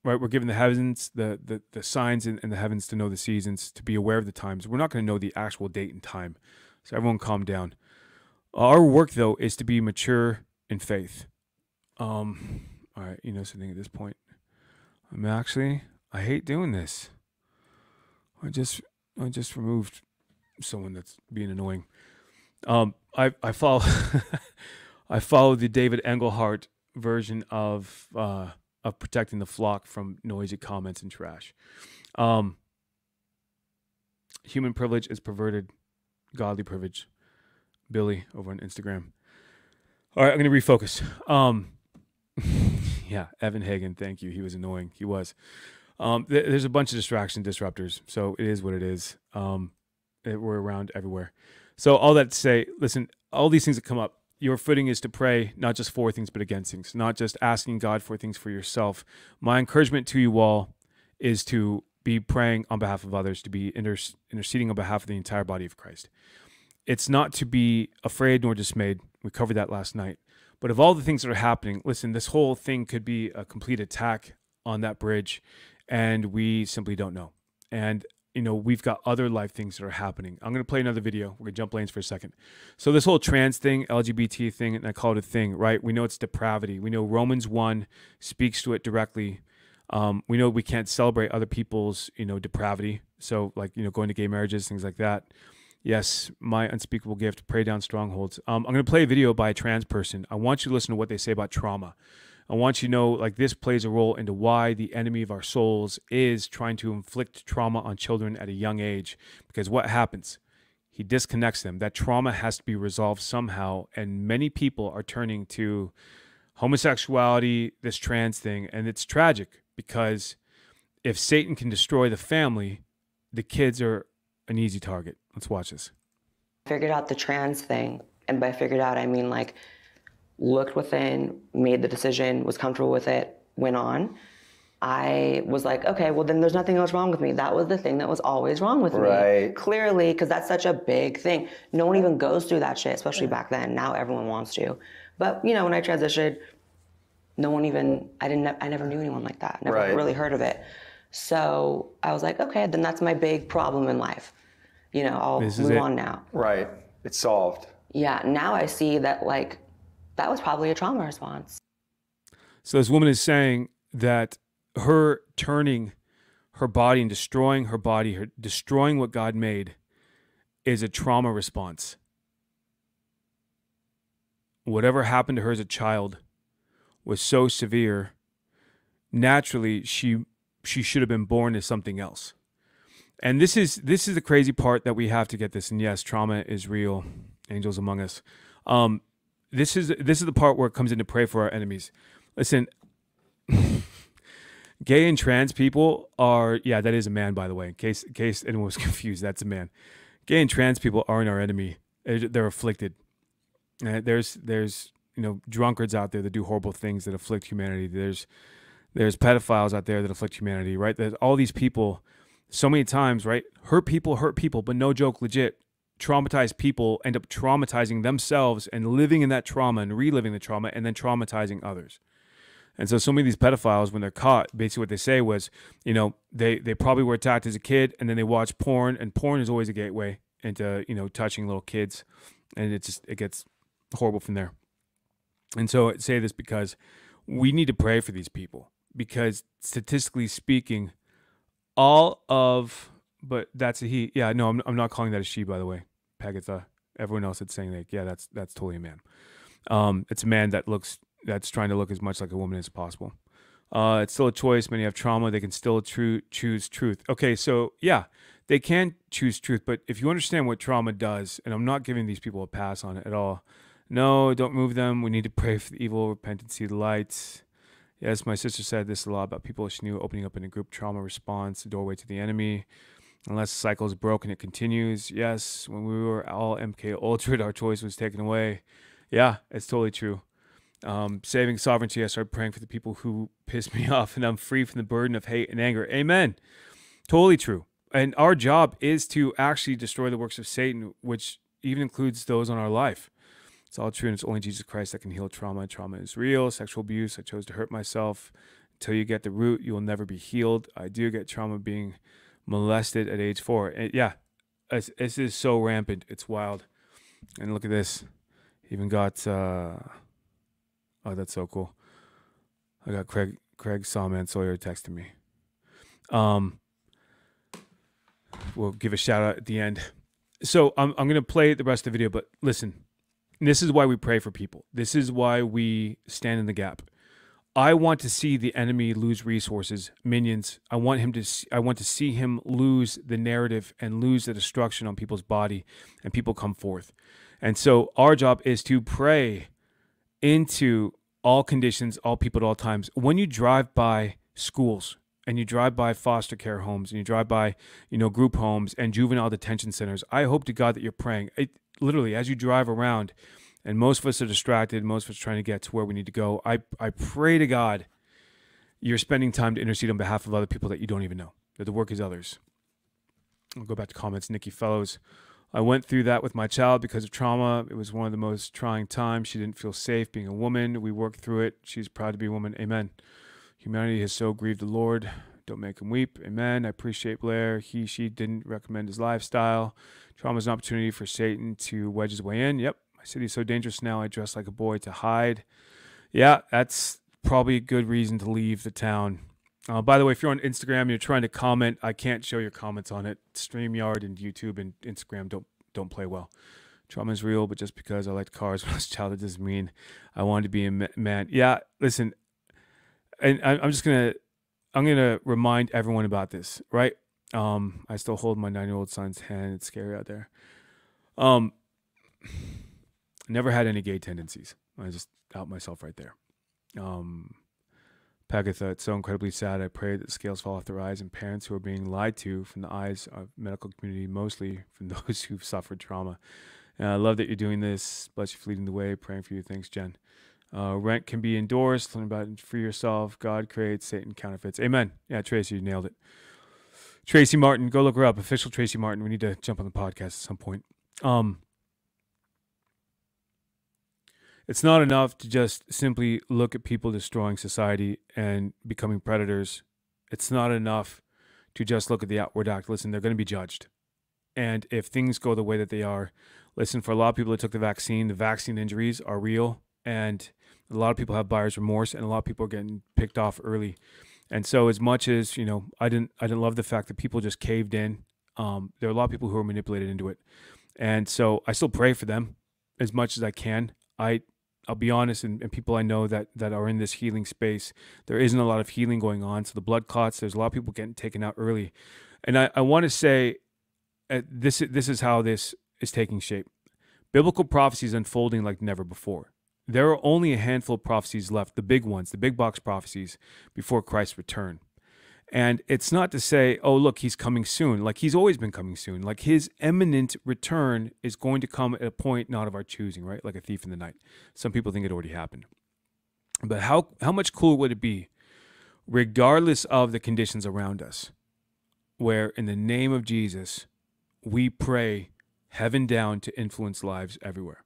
right? We're given the heavens, the the, the signs in, in the heavens to know the seasons, to be aware of the times. We're not going to know the actual date and time. So everyone calm down. Our work though is to be mature in faith. Um, all right, you know something at this point. I'm actually I hate doing this. I just I just removed someone that's being annoying. Um, I I follow I follow the David Engelhart version of uh, of protecting the flock from noisy comments and trash. Um, human privilege is perverted, godly privilege. Billy over on Instagram. All right, I'm gonna refocus. Um, yeah, Evan Hagen, thank you. He was annoying. He was. Um, th- there's a bunch of distraction disruptors, so it is what it is. Um, it, we're around everywhere. So all that to say, listen, all these things that come up, your footing is to pray not just for things but against things, not just asking God for things for yourself. My encouragement to you all is to be praying on behalf of others, to be inter- interceding on behalf of the entire body of Christ. It's not to be afraid nor dismayed. We covered that last night. But of all the things that are happening, listen, this whole thing could be a complete attack on that bridge and we simply don't know. And you know, we've got other life things that are happening. I'm going to play another video. We're going to jump lanes for a second. So this whole trans thing, LGBT thing, and I call it a thing, right? We know it's depravity. We know Romans 1 speaks to it directly. Um, we know we can't celebrate other people's, you know, depravity. So like, you know, going to gay marriages, things like that. Yes, my unspeakable gift, pray down strongholds. Um, I'm going to play a video by a trans person. I want you to listen to what they say about trauma. I want you to know like this plays a role into why the enemy of our souls is trying to inflict trauma on children at a young age. Because what happens? He disconnects them. That trauma has to be resolved somehow. And many people are turning to homosexuality, this trans thing. And it's tragic because if Satan can destroy the family, the kids are an easy target. Let's watch this. Figured out the trans thing. And by figured out, I mean like looked within, made the decision, was comfortable with it, went on. I was like, okay, well then there's nothing else wrong with me. That was the thing that was always wrong with right. me. Clearly, because that's such a big thing. No one even goes through that shit, especially back then. Now everyone wants to. But you know, when I transitioned, no one even I didn't I never knew anyone like that. Never Right. really heard of it. So I was like, okay, then that's my big problem in life. You know, I'll This move it. on now. Right. It's solved. yeah, now I see that like that was probably a trauma response. So this woman is saying that her turning her body and destroying her body, her destroying what God made, is a trauma response. Whatever happened to her as a child was so severe. Naturally, she she should have been born as something else. And this is this is the crazy part that we have to get this. And yes, trauma is real. Angels among us. Um, this is this is the part where it comes into pray for our enemies. Listen, gay and trans people are yeah, that is a man by the way. In case in case anyone was confused, that's a man. Gay and trans people aren't our enemy. They're, afflicted. Uh, there's there's you know drunkards out there that do horrible things that afflict humanity. There's there's pedophiles out there that afflict humanity. Right? There's all these people. So many times, right? Hurt people hurt people, but no joke, legit. Traumatized people end up traumatizing themselves and living in that trauma and reliving the trauma and then traumatizing others. And so, so many of these pedophiles, when they're caught, basically what they say was, you know, they they probably were attacked as a kid, and then they watch porn, and porn is always a gateway into you know touching little kids, and it just it gets horrible from there. And so, I say this because we need to pray for these people because statistically speaking, all of but that's a he. Yeah, no, I'm I'm not calling that a she, by the way. Pagatha. Everyone else is saying like, yeah, that's that's totally a man. Um, it's a man that looks that's trying to look as much like a woman as possible. Uh, it's still a choice. Many have trauma. They can still tru- choose truth. Okay, so yeah, they can choose truth. But if you understand what trauma does, and I'm not giving these people a pass on it at all. No, don't move them. We need to pray for the evil, repent and see the light. Yes, my sister said this a lot about people she knew opening up in a group trauma response, doorway to the enemy. Unless the cycle is broken, it continues. Yes, when we were all MK Ultra, our choice was taken away. Yeah, it's totally true. Um, saving sovereignty, I started praying for the people who piss me off, and I'm free from the burden of hate and anger. Amen. Totally true. And our job is to actually destroy the works of Satan, which even includes those on our life. It's all true, and it's only Jesus Christ that can heal trauma. Trauma is real. Sexual abuse, I chose to hurt myself. Until you get the root, you will never be healed. I do get trauma being molested at age four. And yeah, this is so rampant. It's wild. And look at this. Even got. Uh, Oh, that's so cool. I got Craig Craig Sawman Sawyer texting me. Um, we'll give a shout out at the end. So I'm I'm gonna play the rest of the video, but listen, this is why we pray for people. This is why we stand in the gap. I want to see the enemy lose resources, minions. I want him to. See, I want to see him lose the narrative and lose the destruction on people's body, and people come forth. And so our job is to pray into all conditions, all people at all times. When you drive by schools and you drive by foster care homes and you drive by, you know, group homes and juvenile detention centers, I hope to God that you're praying. It, literally, as you drive around, and most of us are distracted, most of us trying to get to where we need to go. I, I pray to God you're spending time to intercede on behalf of other people that you don't even know, that the work is others. I'll go back to comments. Nikki Fellows. I went through that with my child because of trauma. It was one of the most trying times. She didn't feel safe being a woman. We worked through it. She's proud to be a woman. Amen. Humanity has so grieved the Lord. Don't make him weep. Amen. I appreciate Blair. He, she didn't recommend his lifestyle. Trauma is an opportunity for Satan to wedge his way in. Yep. My city's so dangerous now. I dress like a boy to hide. Yeah, that's probably a good reason to leave the town. Uh, by the way, if you're on Instagram and you're trying to comment, I can't show your comments on it. StreamYard and YouTube and Instagram don't don't play well. Trauma is real, but just because I liked cars when I was a child, it doesn't mean I wanted to be a man. Yeah, listen, and I'm just gonna I'm gonna remind everyone about this, right? Um, I still hold my nine year old son's hand. It's scary out there. Um, never had any gay tendencies. I just out myself right there. Um, Pagatha, it's so incredibly sad. I pray that scales fall off their eyes and parents who are being lied to from the eyes of medical community, mostly from those who've suffered trauma. And I love that you're doing this. Bless you for leading the way. Praying for you. Thanks, Jen. Uh, rent can be endorsed. Learn about it for yourself. God creates, Satan counterfeits. Amen. Yeah, Tracy, you nailed it. Tracy Martin, go look her up. Official Tracy Martin. We need to jump on the podcast at some point. Um, it's not enough to just simply look at people destroying society and becoming predators. It's not enough to just look at the outward act. Listen, they're going to be judged. And if things go the way that they are, listen, for a lot of people that took the vaccine, the vaccine injuries are real, and a lot of people have buyer's remorse, and a lot of people are getting picked off early. And so, as much as you know, I didn't, I didn't love the fact that people just caved in. Um, there are a lot of people who are manipulated into it, and so I still pray for them as much as I can. I, I'll be honest, and, and people I know that that are in this healing space, there isn't a lot of healing going on. So the blood clots, there's a lot of people getting taken out early, and I, I want to say, uh, this this is how this is taking shape. Biblical prophecy is unfolding like never before. There are only a handful of prophecies left, the big ones, the big box prophecies, before Christ's return. And it's not to say, oh, look, he's coming soon. Like he's always been coming soon. Like his imminent return is going to come at a point not of our choosing, right? Like a thief in the night. Some people think it already happened. But how, how much cooler would it be, regardless of the conditions around us, where in the name of Jesus, we pray heaven down to influence lives everywhere?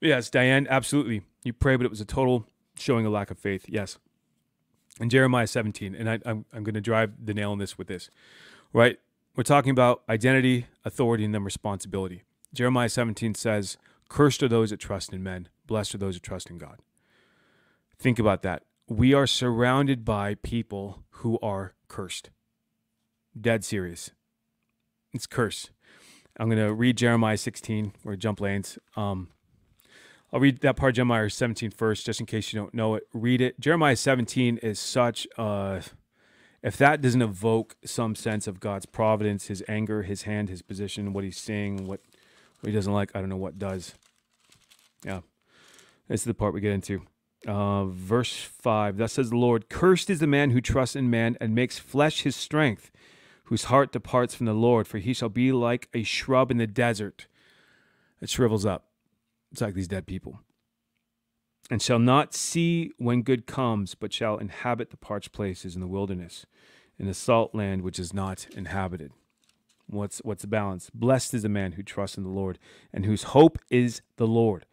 Yes, Diane, absolutely. You pray, but it was a total showing a lack of faith. Yes. And Jeremiah 17, and I, I'm, I'm going to drive the nail in this with this, right? We're talking about identity, authority, and then responsibility. Jeremiah 17 says, Cursed are those that trust in men, blessed are those that trust in God. Think about that. We are surrounded by people who are cursed. Dead serious. It's curse. I'm going to read Jeremiah 16 or jump lanes. Um, I'll read that part Jeremiah 17 first, just in case you don't know it. Read it. Jeremiah 17 is such uh if that doesn't evoke some sense of God's providence, his anger, his hand, his position, what he's saying, what, what he doesn't like, I don't know what does. Yeah. This is the part we get into. Uh, verse 5 That says the Lord, Cursed is the man who trusts in man and makes flesh his strength, whose heart departs from the Lord, for he shall be like a shrub in the desert that shrivels up. It's like these dead people. And shall not see when good comes, but shall inhabit the parched places in the wilderness, in the salt land which is not inhabited. What's what's the balance? Blessed is the man who trusts in the Lord, and whose hope is the Lord.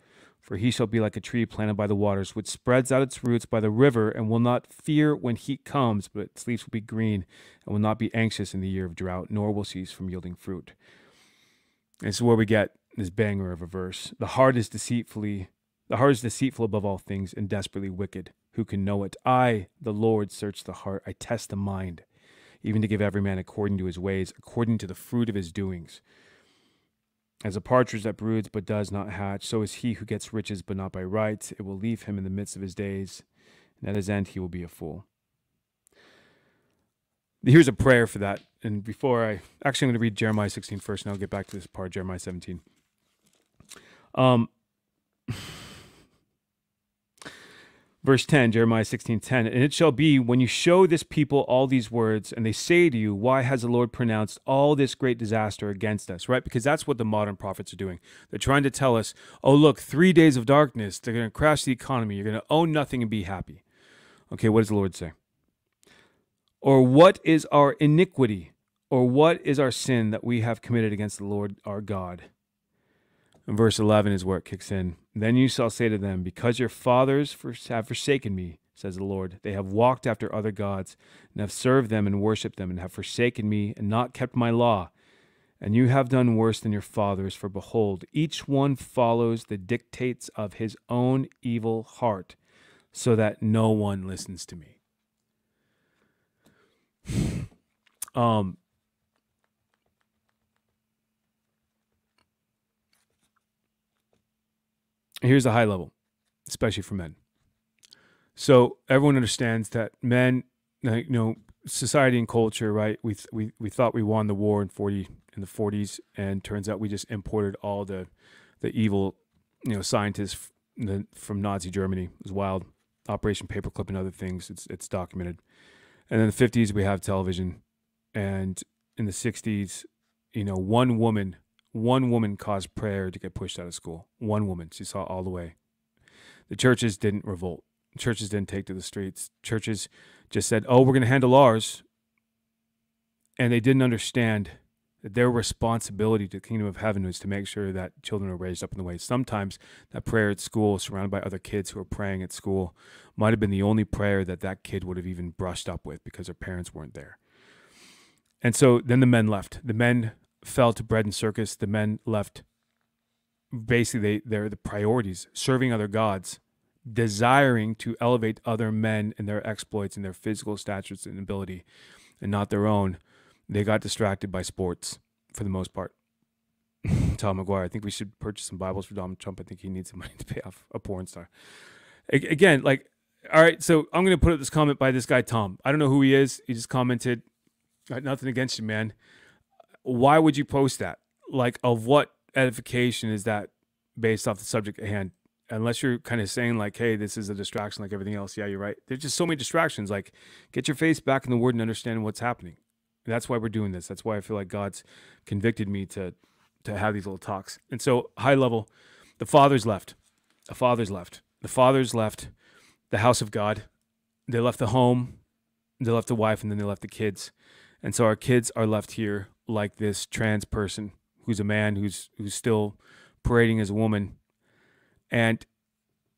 For he shall be like a tree planted by the waters, which spreads out its roots by the river, and will not fear when heat comes, but its leaves will be green, and will not be anxious in the year of drought, nor will cease from yielding fruit. This is where we get this banger of a verse. The heart is deceitfully the heart is deceitful above all things and desperately wicked. Who can know it? I, the Lord, search the heart. I test the mind, even to give every man according to his ways, according to the fruit of his doings. As a partridge that broods but does not hatch, so is he who gets riches but not by right. It will leave him in the midst of his days, and at his end he will be a fool. Here's a prayer for that. And before I actually, I'm going to read Jeremiah 16 first, and I'll get back to this part, Jeremiah 17. Um, verse 10 jeremiah 16 10 and it shall be when you show this people all these words and they say to you why has the lord pronounced all this great disaster against us right? Because that's what the modern prophets are doing. They're trying to tell us oh look three days of darkness they're going to crash the economy you're going to own nothing and be happy. Okay what does the lord say? Or what is our iniquity or what is our sin that we have committed against the lord our god verse 11 is where it kicks in. Then you shall say to them, Because your fathers have forsaken me, says the Lord, they have walked after other gods, and have served them and worshipped them, and have forsaken me, and not kept my law. And you have done worse than your fathers, for behold, each one follows the dictates of his own evil heart, so that no one listens to me. um, here's a high level, especially for men. So everyone understands that men, you know, society and culture, right? We we we thought we won the war in forty in the forties, and turns out we just imported all the the evil, you know, scientists from Nazi Germany. It was wild. Operation Paperclip and other things. It's it's documented. And in the fifties, we have television, and in the sixties, you know, one woman one woman caused prayer to get pushed out of school. One woman. She saw all the way. The churches didn't revolt. Churches didn't take to the streets. Churches just said, oh, we're going to handle ours. And they didn't understand that their responsibility to the kingdom of heaven was to make sure that children are raised up in the way. Sometimes that prayer at school, surrounded by other kids who are praying at school, might have been the only prayer that that kid would have even brushed up with because their parents weren't there. And so then the men left. The men fell to bread and circus, the men left basically they, they're the priorities, serving other gods, desiring to elevate other men and their exploits and their physical statures and ability and not their own. They got distracted by sports for the most part. Tom McGuire, I think we should purchase some Bibles for Donald Trump. I think he needs some money to pay off a porn star. A- again, like, all right, so I'm going to put up this comment by this guy, Tom. I don't know who he is. He just commented, Got nothing against you, man. Why would you post that? Like, of what edification is that based off the subject at hand? Unless you're kind of saying, like, hey, this is a distraction like everything else. Yeah, you're right. There's just so many distractions. Like, get your face back in the word and understand what's happening. That's why we're doing this. That's why I feel like God's convicted me to to have these little talks. And so, high level, the father's left. The father's left. The father's left the house of God. They left the home. They left the wife, and then they left the kids. And so our kids are left here like this trans person who's a man who's who's still parading as a woman. And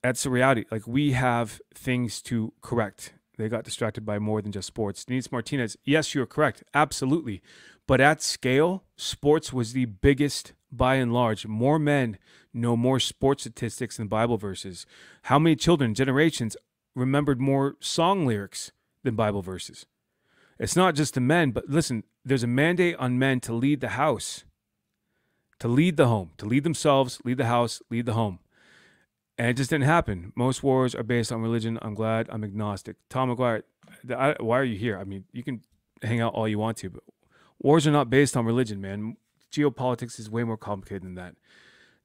that's the reality. Like we have things to correct. They got distracted by more than just sports. Denise Martinez, yes, you're correct. Absolutely. But at scale, sports was the biggest by and large. More men know more sports statistics than Bible verses. How many children, generations, remembered more song lyrics than Bible verses? It's not just the men, but listen, there's a mandate on men to lead the house, to lead the home, to lead themselves, lead the house, lead the home. And it just didn't happen. Most wars are based on religion. I'm glad I'm agnostic. Tom McGuire, I, why are you here? I mean, you can hang out all you want to, but wars are not based on religion, man. Geopolitics is way more complicated than that.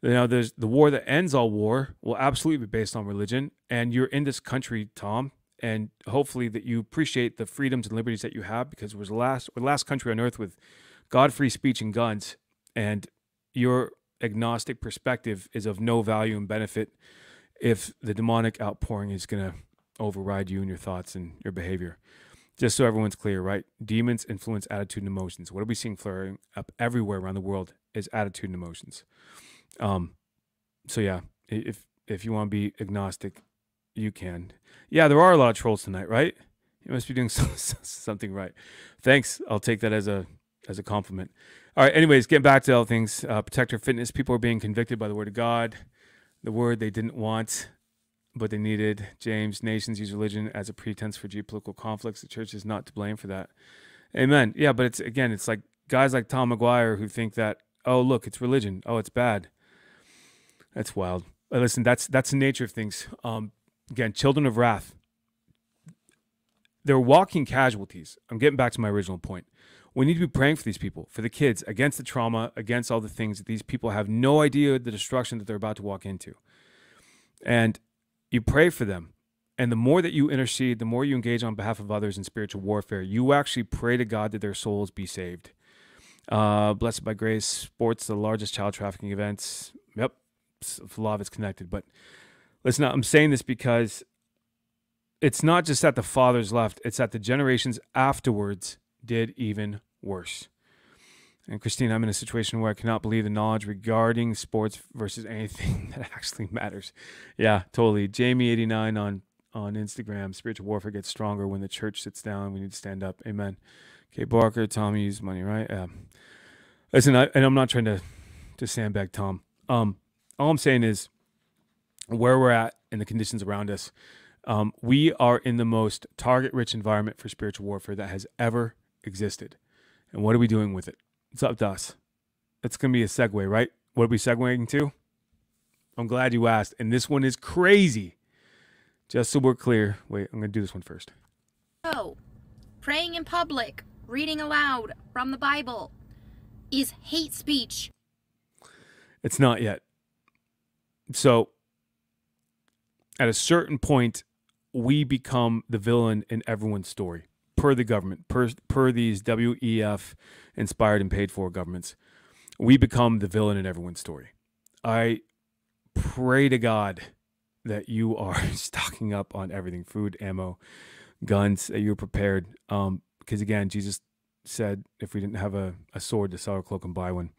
You know, there's the war that ends all war will absolutely be based on religion. And you're in this country, Tom, and hopefully that you appreciate the freedoms and liberties that you have because was the last we're the last country on earth with God-free speech and guns, and your agnostic perspective is of no value and benefit if the demonic outpouring is going to override you and your thoughts and your behavior. Just so everyone's clear, right? Demons influence attitude and emotions. What are we seeing flaring up everywhere around the world is attitude and emotions. Um, so yeah, if if you want to be agnostic, you can. Yeah, there are a lot of trolls tonight, right? You must be doing something right. Thanks. I'll take that as a as a compliment. All right. Anyways, getting back to all things, uh, protector fitness. People are being convicted by the word of God, the word they didn't want, but they needed. James, nations use religion as a pretense for geopolitical conflicts. The church is not to blame for that. Amen. Yeah, but it's again, it's like guys like Tom McGuire who think that, oh, look, it's religion. Oh, it's bad. That's wild. Listen, that's that's the nature of things. Um, again, children of wrath. They're walking casualties. I'm getting back to my original point. We need to be praying for these people, for the kids, against the trauma, against all the things that these people have no idea the destruction that they're about to walk into. And you pray for them. And the more that you intercede, the more you engage on behalf of others in spiritual warfare, you actually pray to God that their souls be saved. Uh, Blessed by Grace Sports, the largest child trafficking events. Yep, a lot of it's connected. But listen, I'm saying this because it's not just that the fathers left, it's that the generations afterwards did even worse. And Christine, I'm in a situation where I cannot believe the knowledge regarding sports versus anything that actually matters. Yeah, totally. Jamie89 on on Instagram. Spiritual warfare gets stronger when the church sits down. We need to stand up. Amen. Okay, Barker, Tommy use money, right? Yeah. Listen, I, and I'm not trying to to sandbag Tom. Um, all I'm saying is where we're at and the conditions around us. Um, we are in the most target-rich environment for spiritual warfare that has ever existed. And what are we doing with it? It's up to us. That's going to be a segue, right? What are we segueing to? I'm glad you asked. And this one is crazy. Just so we're clear. Wait, I'm going to do this one first. Oh, praying in public, reading aloud from the Bible is hate speech. It's not yet. So, at a certain point, we become the villain in everyone's story, per the government, per, per these WEF inspired and paid for governments. We become the villain in everyone's story. I pray to God that you are stocking up on everything food, ammo, guns, that you're prepared. Um, because again, Jesus said if we didn't have a, a sword to sell our cloak and buy one,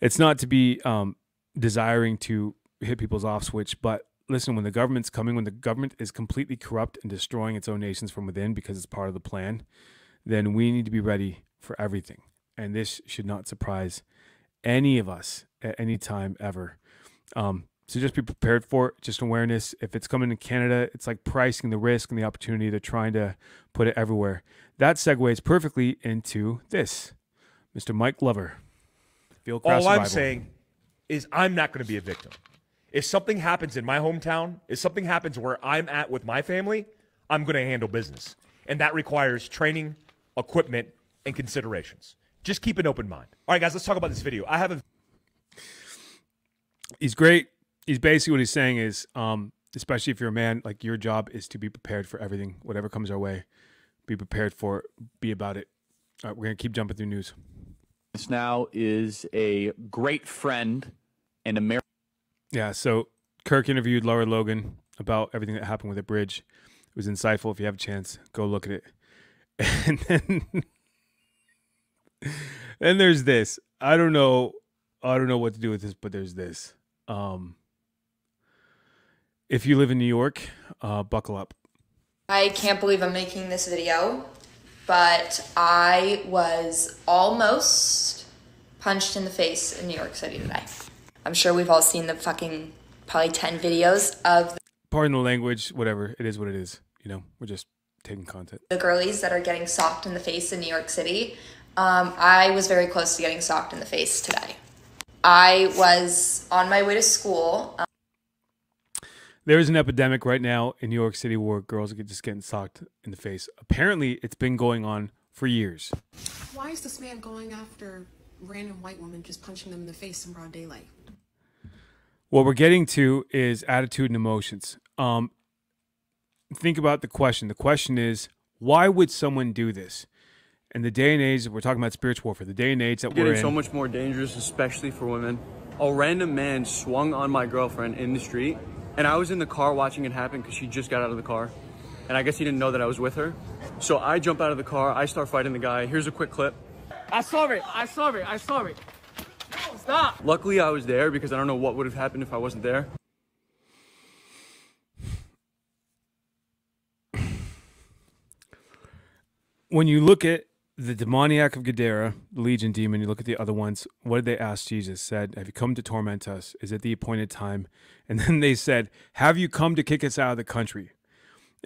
it's not to be um, desiring to hit people's off switch, but listen, when the government's coming, when the government is completely corrupt and destroying its own nations from within because it's part of the plan, then we need to be ready for everything. and this should not surprise any of us at any time ever. Um, so just be prepared for it. Just awareness. If it's coming to Canada, it's like pricing the risk and the opportunity. They're trying to put it everywhere. That segues perfectly into this, Mr. Mike Glover. All I'm saying is I'm not going to be a victim. If something happens in my hometown, if something happens where I'm at with my family, I'm going to handle business. And that requires training, equipment, and considerations. Just keep an open mind. All right, guys, let's talk about this video. I have a he's great. He's basically what he's saying is, um, especially if you're a man, like your job is to be prepared for everything, whatever comes our way. Be prepared for it. Be about it. All right, we're gonna keep jumping through news. This now is a great friend and American. Yeah, so Kirk interviewed Lara Logan about everything that happened with the bridge. It was insightful. If you have a chance, go look at it. And then, then there's this. I don't know. I don't know what to do with this, but there's this. Um, if you live in New York, uh, buckle up. I can't believe I'm making this video, but I was almost punched in the face in New York City today. I'm sure we've all seen the fucking probably 10 videos of The- Pardon the language. Whatever. It is what it is. You know, we're just taking content. the girlies that are getting socked in the face in New York City. Um, I was very close to getting socked in the face today. I was on my way to school. Um, There is an epidemic right now in New York City where girls are just getting socked in the face. Apparently, it's been going on for years. Why is this man going after random white women just punching them in the face in broad daylight? What we're getting to is attitude and emotions. Um, think about the question. The question is, why would someone do this? In the day and age, we're talking about spiritual warfare. The day and age that we're getting in. so much more dangerous, especially for women. A random man swung on my girlfriend in the street, and I was in the car watching it happen because she just got out of the car. And I guess he didn't know that I was with her. So I jump out of the car, I start fighting the guy. Here's a quick clip. I saw it. I saw it. I saw it. Stop. Luckily, I was there because I don't know what would have happened if I wasn't there. when you look at the demoniac of Gadara, the legion demon, you look at the other ones, what did they ask Jesus? Said, Have you come to torment us? Is it the appointed time? And then they said, Have you come to kick us out of the country?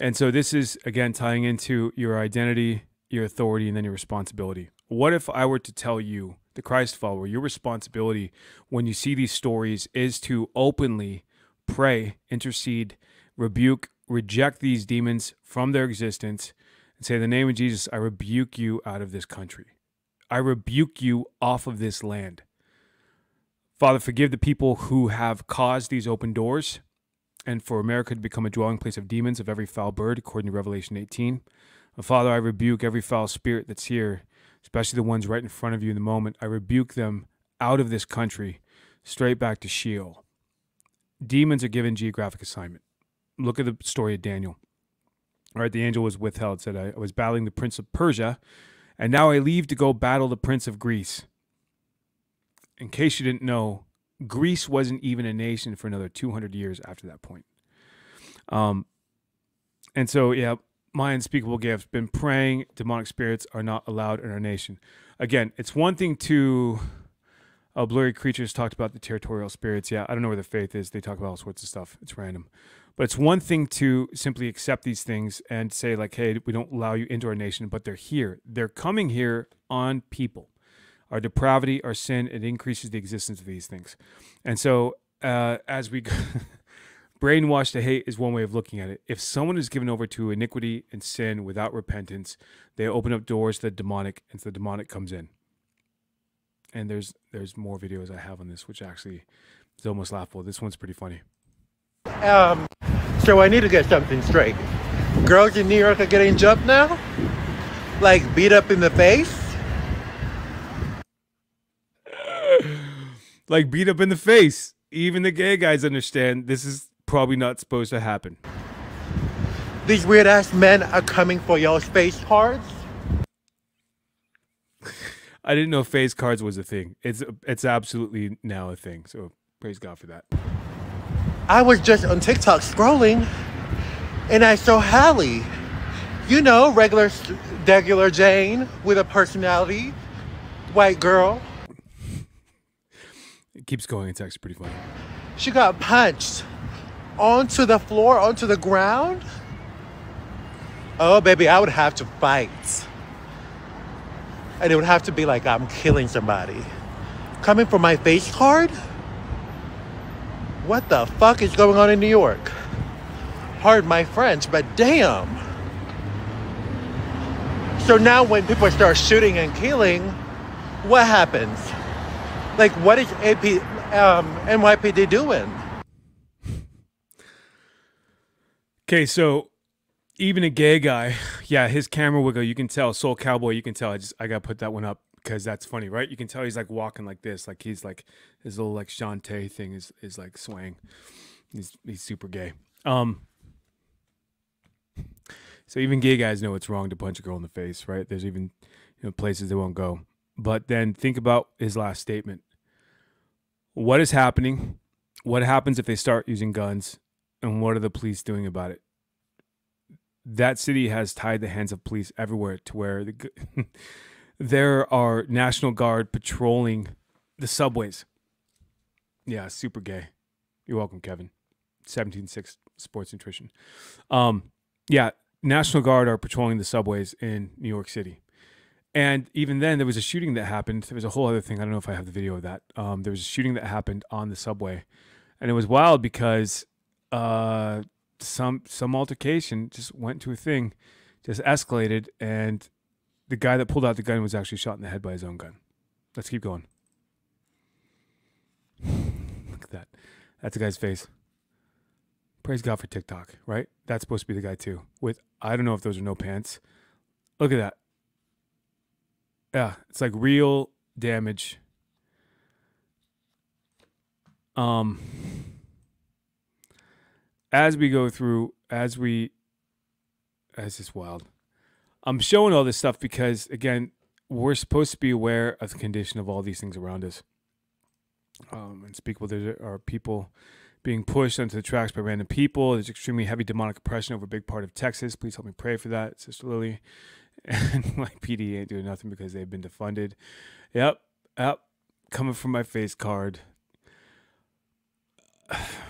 And so this is again tying into your identity, your authority, and then your responsibility. What if I were to tell you, the Christ follower, your responsibility when you see these stories is to openly pray, intercede, rebuke, reject these demons from their existence, and say, In the name of Jesus, I rebuke you out of this country. I rebuke you off of this land. Father, forgive the people who have caused these open doors and for America to become a dwelling place of demons of every foul bird, according to Revelation 18. And Father, I rebuke every foul spirit that's here, especially the ones right in front of you in the moment. I rebuke them out of this country, straight back to Sheol. Demons are given geographic assignment. Look at the story of Daniel. All right, the angel was withheld, said, I was battling the prince of Persia, and now I leave to go battle the prince of Greece. In case you didn't know, Greece wasn't even a nation for another 200 years after that point. Um, and so, yeah, my unspeakable gift, been praying demonic spirits are not allowed in our nation. Again, it's one thing to, uh, Blurry Creatures talked about the territorial spirits. Yeah, I don't know where the faith is. They talk about all sorts of stuff. It's random. But it's one thing to simply accept these things and say, like, hey, we don't allow you into our nation, but they're here. They're coming here on people. Our depravity, our sin, it increases the existence of these things. And so, uh, as we go, brainwashed to hate is one way of looking at it. If someone is given over to iniquity and sin without repentance, they open up doors to the demonic, and the demonic comes in. And there's there's more videos I have on this, which actually is almost laughable. This one's pretty funny. Um, so I need to get something straight. Girls in New York are getting jumped now? Like beat up in the face? like beat up in the face. Even the gay guys understand this is probably not supposed to happen. These weird ass men are coming for your face cards? I didn't know face cards was a thing. It's it's absolutely now a thing. So praise God for that. I was just on TikTok scrolling and I saw Hallie. You know, regular regular Jane with a personality. white girl. It keeps going. It's actually pretty funny. She got punched onto the floor, onto the ground. Oh, baby, I would have to fight. And it would have to be like I'm killing somebody. Coming for my face card? What the fuck is going on in New York? Pardon my French, but damn. So now when people start shooting and killing, what happens? Like, what is AP, um, NYPD doing? Okay, so even a gay guy, yeah, his camera wiggle, you can tell. Soul Cowboy, you can tell. I just I gotta put that one up because that's funny, right? You can tell he's like walking like this, like he's like his little like Shantae thing is is like swaying. He's he's super gay. Um. So even gay guys know it's wrong to punch a girl in the face, right? There's even you know places they won't go. But then think about his last statement. What is happening? What happens if they start using guns? And what are the police doing about it? That city has tied the hands of police everywhere to where the, there are National Guard patrolling the subways. Yeah, super gay. You're welcome, Kevin. 1776 Sports Nutrition. Um, yeah, National Guard are patrolling the subways in New York City. And even then, there was a shooting that happened. There was a whole other thing. I don't know if I have the video of that. Um, there was a shooting that happened on the subway, and it was wild because uh, some some altercation just went to a thing, just escalated, and the guy that pulled out the gun was actually shot in the head by his own gun. Let's keep going. Look at that. That's a guy's face. Praise God for TikTok, right? That's supposed to be the guy too. With I don't know if those are no pants. Look at that. Yeah, it's like real damage. Um as we go through, as we as this wild. I'm showing all this stuff because again, we're supposed to be aware of the condition of all these things around us. Um, unspeakable. There are people being pushed onto the tracks by random people. There's extremely heavy demonic oppression over a big part of Texas. Please help me pray for that, Sister Lily. And my PD ain't doing nothing because they've been defunded. Yep, yep. Coming from my face card.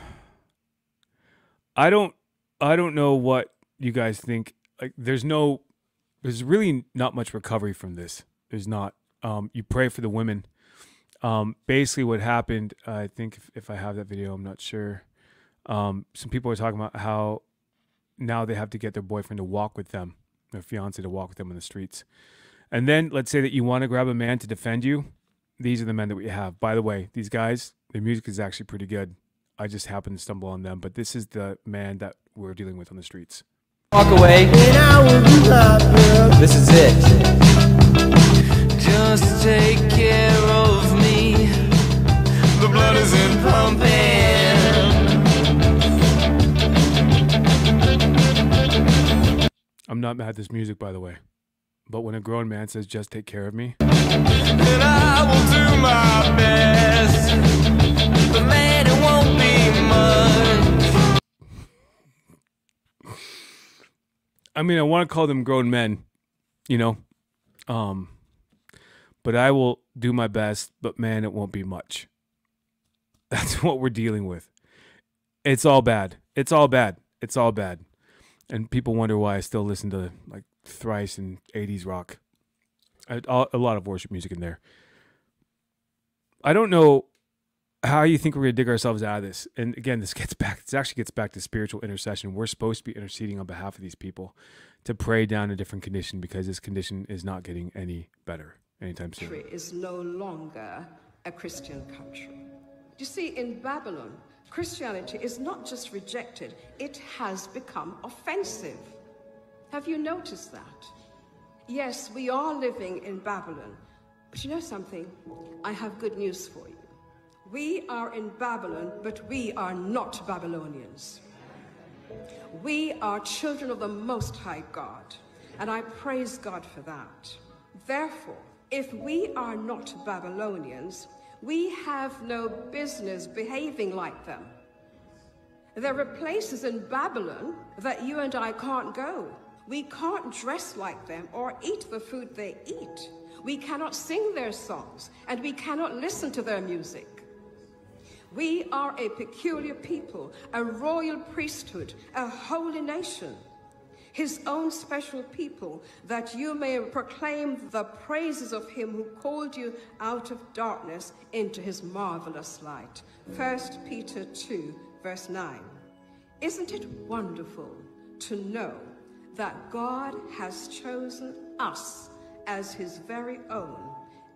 I don't I don't know what you guys think. Like there's no there's really not much recovery from this. There's not. Um, you pray for the women. Um, basically, what happened, I think if, if I have that video, I'm not sure. Um, some people are talking about how now they have to get their boyfriend to walk with them, their fiance to walk with them in the streets. And then let's say that you want to grab a man to defend you. These are the men that we have. By the way, these guys, their music is actually pretty good. I just happened to stumble on them, but this is the man that we're dealing with on the streets. Walk away. This is it. Just take care of me. The blood isn't pumping. I'm not mad at this music, by the way. But when a grown man says, just take care of me, And I will do my best. But man, it won't be much. I mean, I want to call them grown men, you know, um, but I will do my best. But man, it won't be much. That's what we're dealing with. It's all bad. It's all bad. It's all bad. And people wonder why I still listen to like thrice and 80s rock. A, a lot of worship music in there. I don't know how you think we're going to dig ourselves out of this. And again, this gets back, this actually gets back to spiritual intercession. We're supposed to be interceding on behalf of these people to pray down a different condition because this condition is not getting any better anytime soon. country is no longer a Christian country. You see, in Babylon, Christianity is not just rejected, it has become offensive. Have you noticed that? Yes, we are living in Babylon. But you know something? I have good news for you. We are in Babylon, but we are not Babylonians. We are children of the Most High God, and I praise God for that. Therefore, if we are not Babylonians, we have no business behaving like them. There are places in Babylon that you and I can't go. We can't dress like them or eat the food they eat. We cannot sing their songs, and we cannot listen to their music. We are a peculiar people, a royal priesthood, a holy nation, his own special people, that you may proclaim the praises of him who called you out of darkness into his marvelous light. 1 Peter 2, verse 9. Isn't it wonderful to know that God has chosen us as his very own,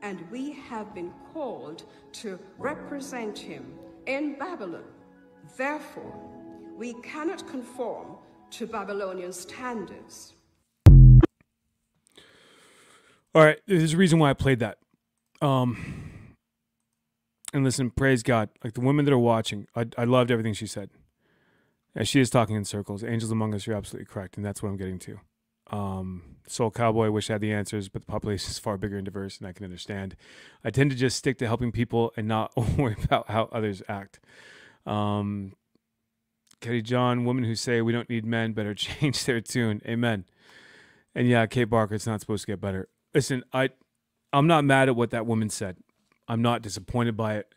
and we have been called to represent him in Babylon. Therefore, we cannot conform to Babylonian standards. All right, there's a reason why I played that. Um, and listen, praise God. Like the women that are watching, I, I loved everything she said. And she is talking in circles. Angels among us, you're absolutely correct, and that's what I'm getting to. Um, Soul Cowboy, wish I had the answers, but the population is far bigger and diverse, and I can understand. I tend to just stick to helping people and not worry about how others act. Um, Katie John, women who say we don't need men better change their tune. Amen. And yeah, Kate Barker, it's not supposed to get better. Listen, I, I'm not mad at what that woman said. I'm not disappointed by it.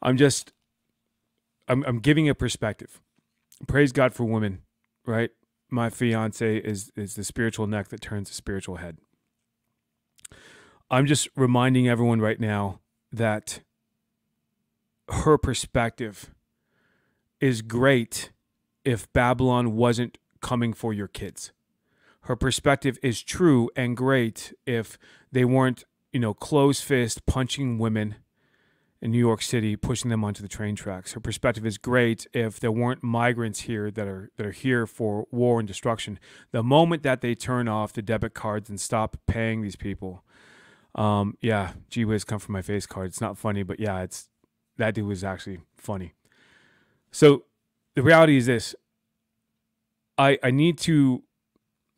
I'm just, I'm, I'm giving a perspective. Praise God for women, right? My fiance is is the spiritual neck that turns the spiritual head. I'm just reminding everyone right now that her perspective is great if Babylon wasn't coming for your kids. Her perspective is true and great if they weren't, you know, closed fist punching women in New York City, pushing them onto the train tracks. Her perspective is great if there weren't migrants here that are that are here for war and destruction. The moment that they turn off the debit cards and stop paying these people, um, yeah, gee whiz, come from my face card. It's not funny, but yeah, it's that dude was actually funny. So the reality is this: I I need to,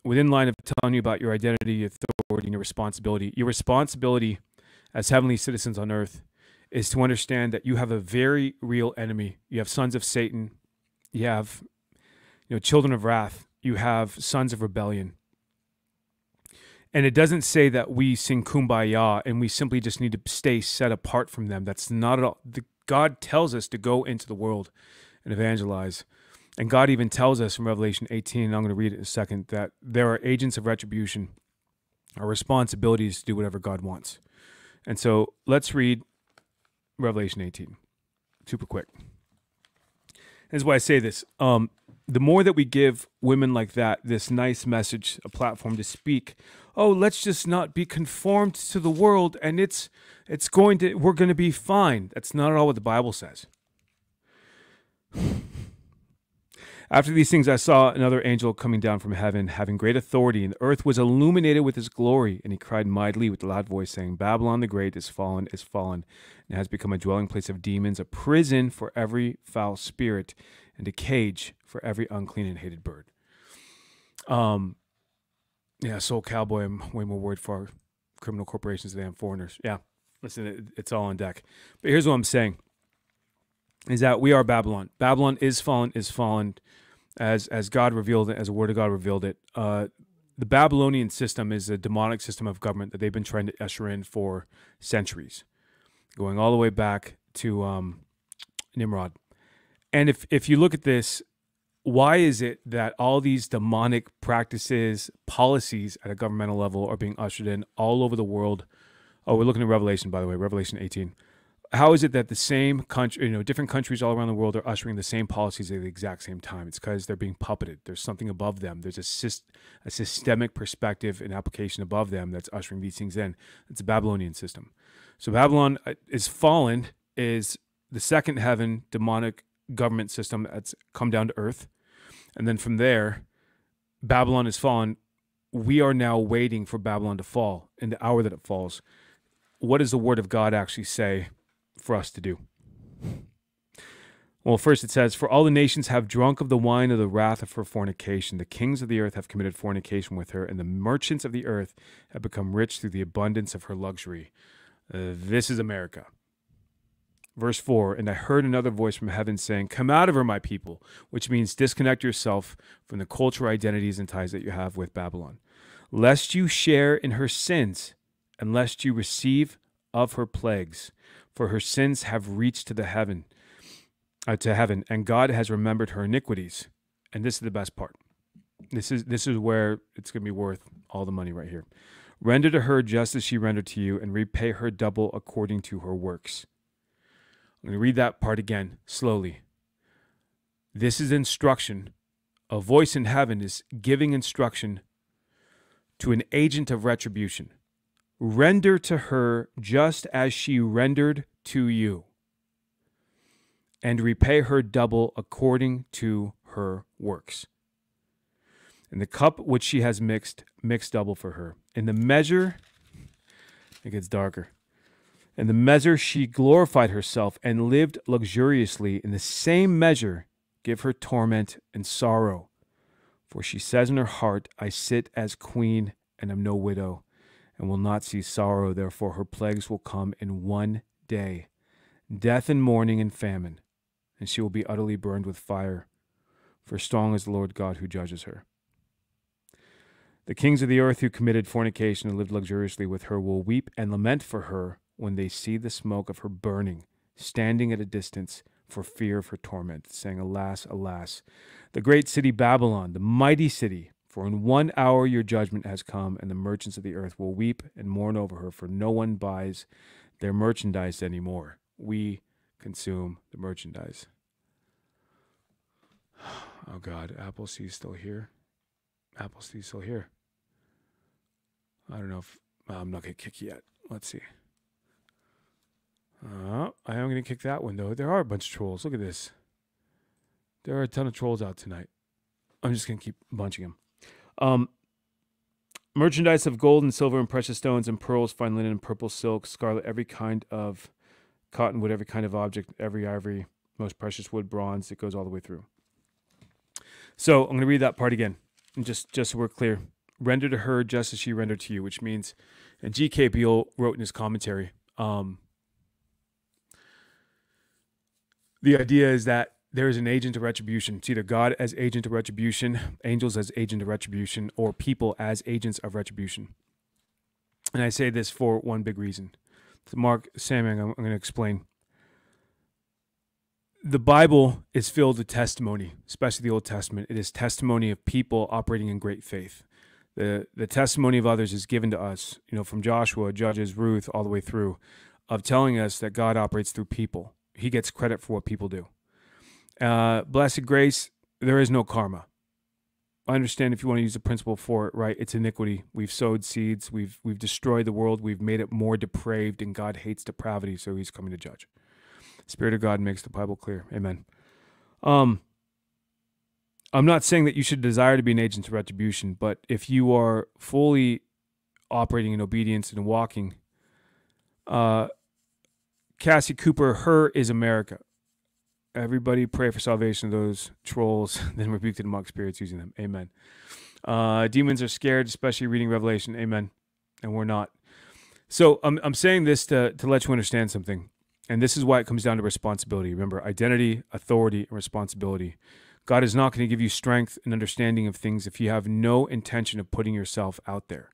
within line of telling you about your identity, your authority, and your responsibility. Your responsibility as heavenly citizens on earth is to understand that you have a very real enemy. You have sons of Satan. You have, you know, children of wrath. You have sons of rebellion. And it doesn't say that we sing kumbaya and we simply just need to stay set apart from them. That's not at all. The, God tells us to go into the world and evangelize. And God even tells us in Revelation 18, and I'm going to read it in a second, that there are agents of retribution. Our responsibility is to do whatever God wants. And so let's read Revelation 18. Super quick. This is why I say this. Um, the more that we give women like that this nice message, a platform to speak, oh, let's just not be conformed to the world and it's it's going to we're going to be fine. That's not at all what the Bible says. After these things, I saw another angel coming down from heaven, having great authority, and the earth was illuminated with his glory. And he cried mightily with a loud voice, saying, Babylon the Great is fallen, is fallen, and has become a dwelling place of demons, a prison for every foul spirit, and a cage for every unclean and hated bird. Um, yeah, Soul Cowboy, I'm way more worried for criminal corporations than foreigners. Yeah, listen, it, it's all on deck. But here's what I'm saying is that we are Babylon. Babylon is fallen, is fallen, as as God revealed it, as the Word of God revealed it. Uh, the Babylonian system is a demonic system of government that they've been trying to usher in for centuries, going all the way back to um, Nimrod. And if if you look at this, why is it that all these demonic practices, policies at a governmental level are being ushered in all over the world? Oh, we're looking at Revelation, by the way, Revelation 18 how is it that the same country, you know, different countries all around the world are ushering the same policies at the exact same time? It's because they're being puppeted. There's something above them. There's a, syst- a systemic perspective and application above them that's ushering these things in. It's a Babylonian system. So Babylon uh, is fallen, is the second heaven demonic government system that's come down to earth. And then from there, Babylon is fallen. We are now waiting for Babylon to fall in the hour that it falls. What does the word of God actually say for us to do? Well, first it says, For all the nations have drunk of the wine of the wrath of her fornication. The kings of the earth have committed fornication with her, and the merchants of the earth have become rich through the abundance of her luxury. Uh, this is America. Verse 4 And I heard another voice from heaven saying, Come out of her, my people, which means disconnect yourself from the cultural identities and ties that you have with Babylon, lest you share in her sins, and lest you receive of her plagues, for her sins have reached to the heaven, uh, to heaven, and God has remembered her iniquities. And this is the best part. This is this is where it's going to be worth all the money right here. Render to her just as she rendered to you, and repay her double according to her works. I'm going to read that part again slowly. This is instruction. A voice in heaven is giving instruction to an agent of retribution. Render to her just as she rendered to you, and repay her double according to her works. And the cup which she has mixed, mix double for her. In the measure, it gets darker. In the measure she glorified herself and lived luxuriously, in the same measure give her torment and sorrow. For she says in her heart, I sit as queen and am no widow, and will not see sorrow. Therefore her plagues will come in one day death and mourning and famine, and she will be utterly burned with fire. For strong is the Lord God who judges her. The kings of the earth who committed fornication and lived luxuriously with her will weep and lament for her when they see the smoke of her burning, standing at a distance for fear of her torment, saying, Alas, alas, the great city Babylon, the mighty city, for in one hour your judgment has come, and the merchants of the earth will weep and mourn over her, for no one buys their merchandise anymore. We consume the merchandise. Oh God, Apple Appleseed's still here. Apple Appleseed's still here. I don't know if I'm not gonna kick yet. Let's see. Uh, I am gonna kick that one though. There are a bunch of trolls. Look at this. There are a ton of trolls out tonight. I'm just gonna keep bunching them. Um, merchandise of gold and silver and precious stones and pearls, fine linen, and purple silk, scarlet, every kind of citron wood, every kind of object, every ivory, most precious wood, bronze. It goes all the way through. So I'm going to read that part again, and just just so we're clear. Render to her just as she rendered to you, which means, and G.K. Beale wrote in his commentary. Um, the idea is that there is an agent of retribution. It's either God as agent of retribution, angels as agent of retribution, or people as agents of retribution. And I say this for one big reason. To Mark Samming, I'm, I'm going to explain. The Bible is filled with testimony, especially the Old Testament. It is testimony of people operating in great faith. The, the testimony of others is given to us, you know, from Joshua, Judges, Ruth, all the way through, of telling us that God operates through people. He gets credit for what people do. Uh, blessed grace, there is no karma. I understand if you want to use the principle for it, right? It's iniquity. We've sowed seeds. We've we've destroyed the world. We've made it more depraved, and God hates depravity, so He's coming to judge. Spirit of God makes the Bible clear. Amen. Um, I'm not saying that you should desire to be an agent of retribution, but if you are fully operating in obedience and walking, uh, Cassie Cooper, her is America. Everybody pray for salvation of those trolls, then rebuke the demonic spirits using them. Amen. Uh, demons are scared, especially reading Revelation. Amen. And we're not. So I'm, I'm saying this to, to let you understand something. And this is why it comes down to responsibility. Remember, identity, authority, and responsibility. God is not going to give you strength and understanding of things if you have no intention of putting yourself out there.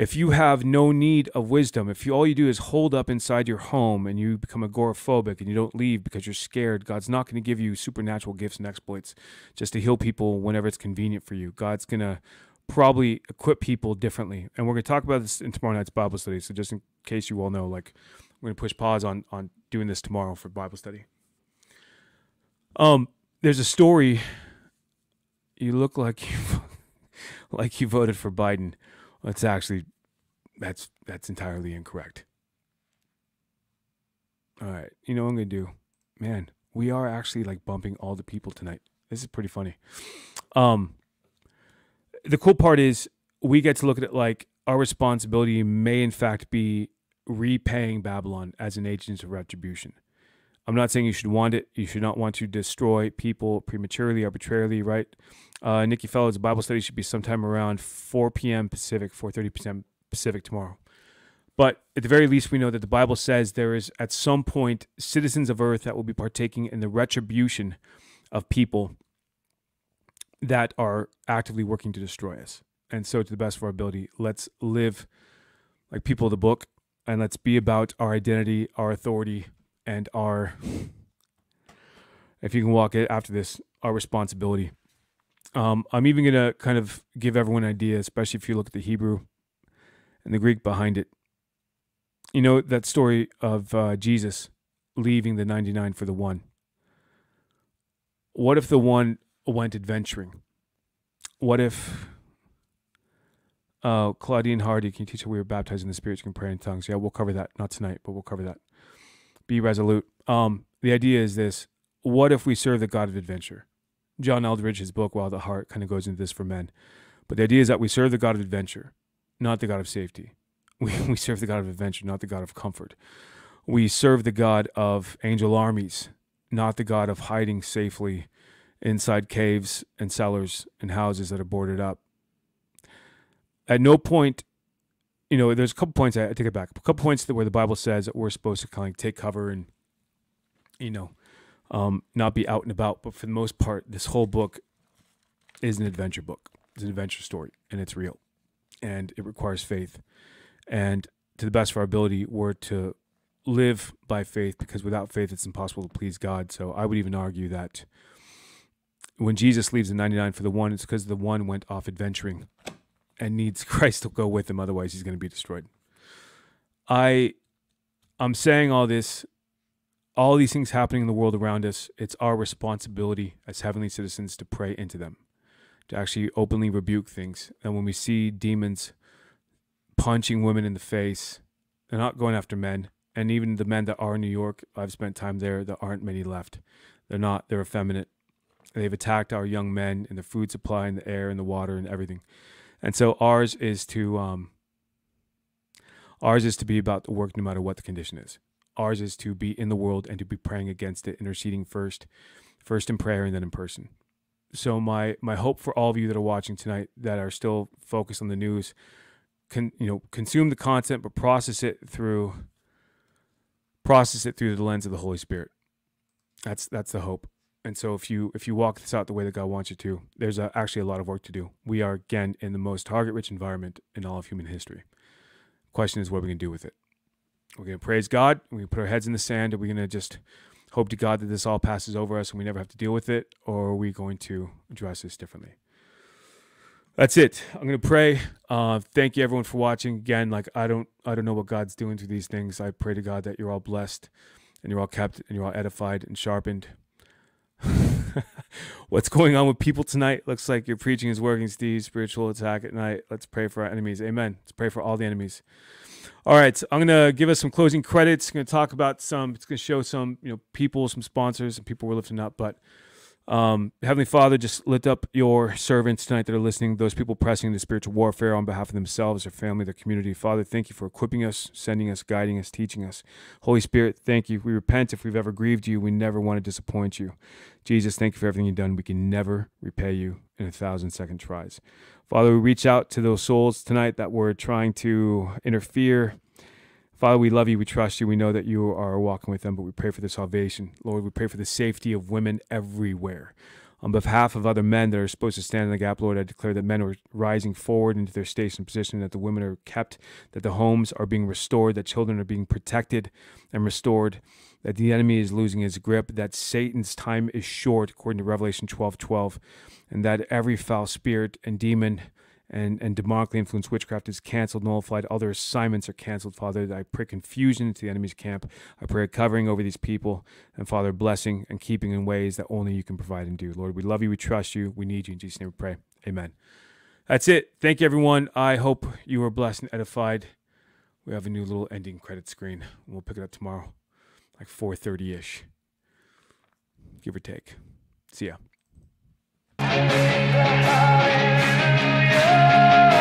If you have no need of wisdom, if you, all you do is hold up inside your home and you become agoraphobic and you don't leave because you're scared, God's not going to give you supernatural gifts and exploits just to heal people whenever it's convenient for you. God's going to probably equip people differently. And we're going to talk about this in tomorrow night's Bible study. So just in case you all know, like we're going to push pause on on doing this tomorrow for Bible study. Um, there's a story. You look like you like you voted for Biden. That's actually that's that's entirely incorrect. All right, you know what I'm gonna do, man. We are actually like bumping all the people tonight. This is pretty funny. Um, the cool part is we get to look at it like our responsibility may in fact be repaying Babylon as an agent of retribution. I'm not saying you should want it. You should not want to destroy people prematurely, arbitrarily, right? Uh, Nikki Fellows Bible study should be sometime around 4 p.m. Pacific, 4:30 p.m. Pacific tomorrow. But at the very least, we know that the Bible says there is at some point citizens of earth that will be partaking in the retribution of people that are actively working to destroy us. And so, to the best of our ability, let's live like people of the book and let's be about our identity, our authority, and our, if you can walk it after this, our responsibility. Um, I'm even going to kind of give everyone an idea, especially if you look at the Hebrew and the Greek behind it. You know, that story of uh, Jesus leaving the 99 for the one. What if the one went adventuring? What if uh, Claudine Hardy, can you teach her we were baptized in the Spirit? You can pray in tongues. Yeah, we'll cover that. Not tonight, but we'll cover that. Be resolute. Um, the idea is this: What if we serve the God of adventure? John Eldredge, his book Wild at Heart, kind of goes into this for men. But the idea is that we serve the God of adventure, not the God of safety. We, we serve the God of adventure, not the God of comfort. We serve the God of angel armies, not the God of hiding safely inside caves and cellars and houses that are boarded up. At no point, you know, there's a couple points, I, I take it back, a couple points that where the Bible says that we're supposed to kind of take cover and, you know, um, not be out and about. But for the most part, this whole book is an adventure book. It's an adventure story, and it's real, and it requires faith. And to the best of our ability, we're to live by faith because without faith, it's impossible to please God. So I would even argue that when Jesus leaves the 99 for the one, it's because the one went off adventuring and needs Christ to go with him. Otherwise, he's going to be destroyed. I, I'm saying all this all these things happening in the world around us, it's our responsibility as heavenly citizens to pray into them, to actually openly rebuke things. And when we see demons punching women in the face, they're not going after men. And even the men that are in New York, I've spent time there, there aren't many left. They're not, they're effeminate. They've attacked our young men and the food supply and the air and the water and everything. And so ours is to, um, ours is to be about the work no matter what the condition is. Ours is to be in the world and to be praying against it, interceding first, first in prayer and then in person. So my my hope for all of you that are watching tonight that are still focused on the news, can you know consume the content but process it through process it through the lens of the Holy Spirit. That's that's the hope. And so if you if you walk this out the way that God wants you to, there's a, actually a lot of work to do. We are again in the most target rich environment in all of human history. Question is what are we going to do with it? We're going to praise God. To put our heads in the sand. Are we going to just hope to God that this all passes over us and we never have to deal with it? Or are we going to address this differently? That's it. I'm going to pray. Uh, thank you everyone for watching. Again, like I don't, I don't know what God's doing through these things. I pray to God that you're all blessed and you're all kept and you're all edified and sharpened. What's going on with people tonight? Looks like your preaching is working, Steve. Spiritual attack at night. Let's pray for our enemies. Amen. Let's pray for all the enemies. All right, I'm gonna give us some closing credits. I'm gonna talk about some. It's gonna show some, you know, people, some sponsors, and people we're lifting up. But um, Heavenly Father, just lift up your servants tonight that are listening. Those people pressing the spiritual warfare on behalf of themselves, their family, their community. Father, thank you for equipping us, sending us, guiding us, teaching us. Holy Spirit, thank you. We repent if we've ever grieved you. We never want to disappoint you. Jesus, thank you for everything you've done. We can never repay you in a thousand second tries. Father, we reach out to those souls tonight that were trying to interfere. Father, we love you. We trust you. We know that you are walking with them, but we pray for their salvation. Lord, we pray for the safety of women everywhere. On behalf of other men that are supposed to stand in the gap, Lord, I declare that men are rising forward into their station position, that the women are kept, that the homes are being restored, that children are being protected and restored, that the enemy is losing his grip, that Satan's time is short, according to Revelation 12 12 and that every foul spirit and demon and, and demonically influenced witchcraft is canceled, nullified. Other assignments are canceled, Father. I pray confusion into the enemy's camp. I pray covering over these people, and Father, blessing and keeping in ways that only you can provide and do. Lord, we love you, we trust you, we need you. In Jesus' name we pray. Amen. That's it. Thank you, everyone. I hope you are blessed and edified. We have a new little ending credit screen. We'll pick it up tomorrow, like 4.30 ish, give or take. See ya. Yeah.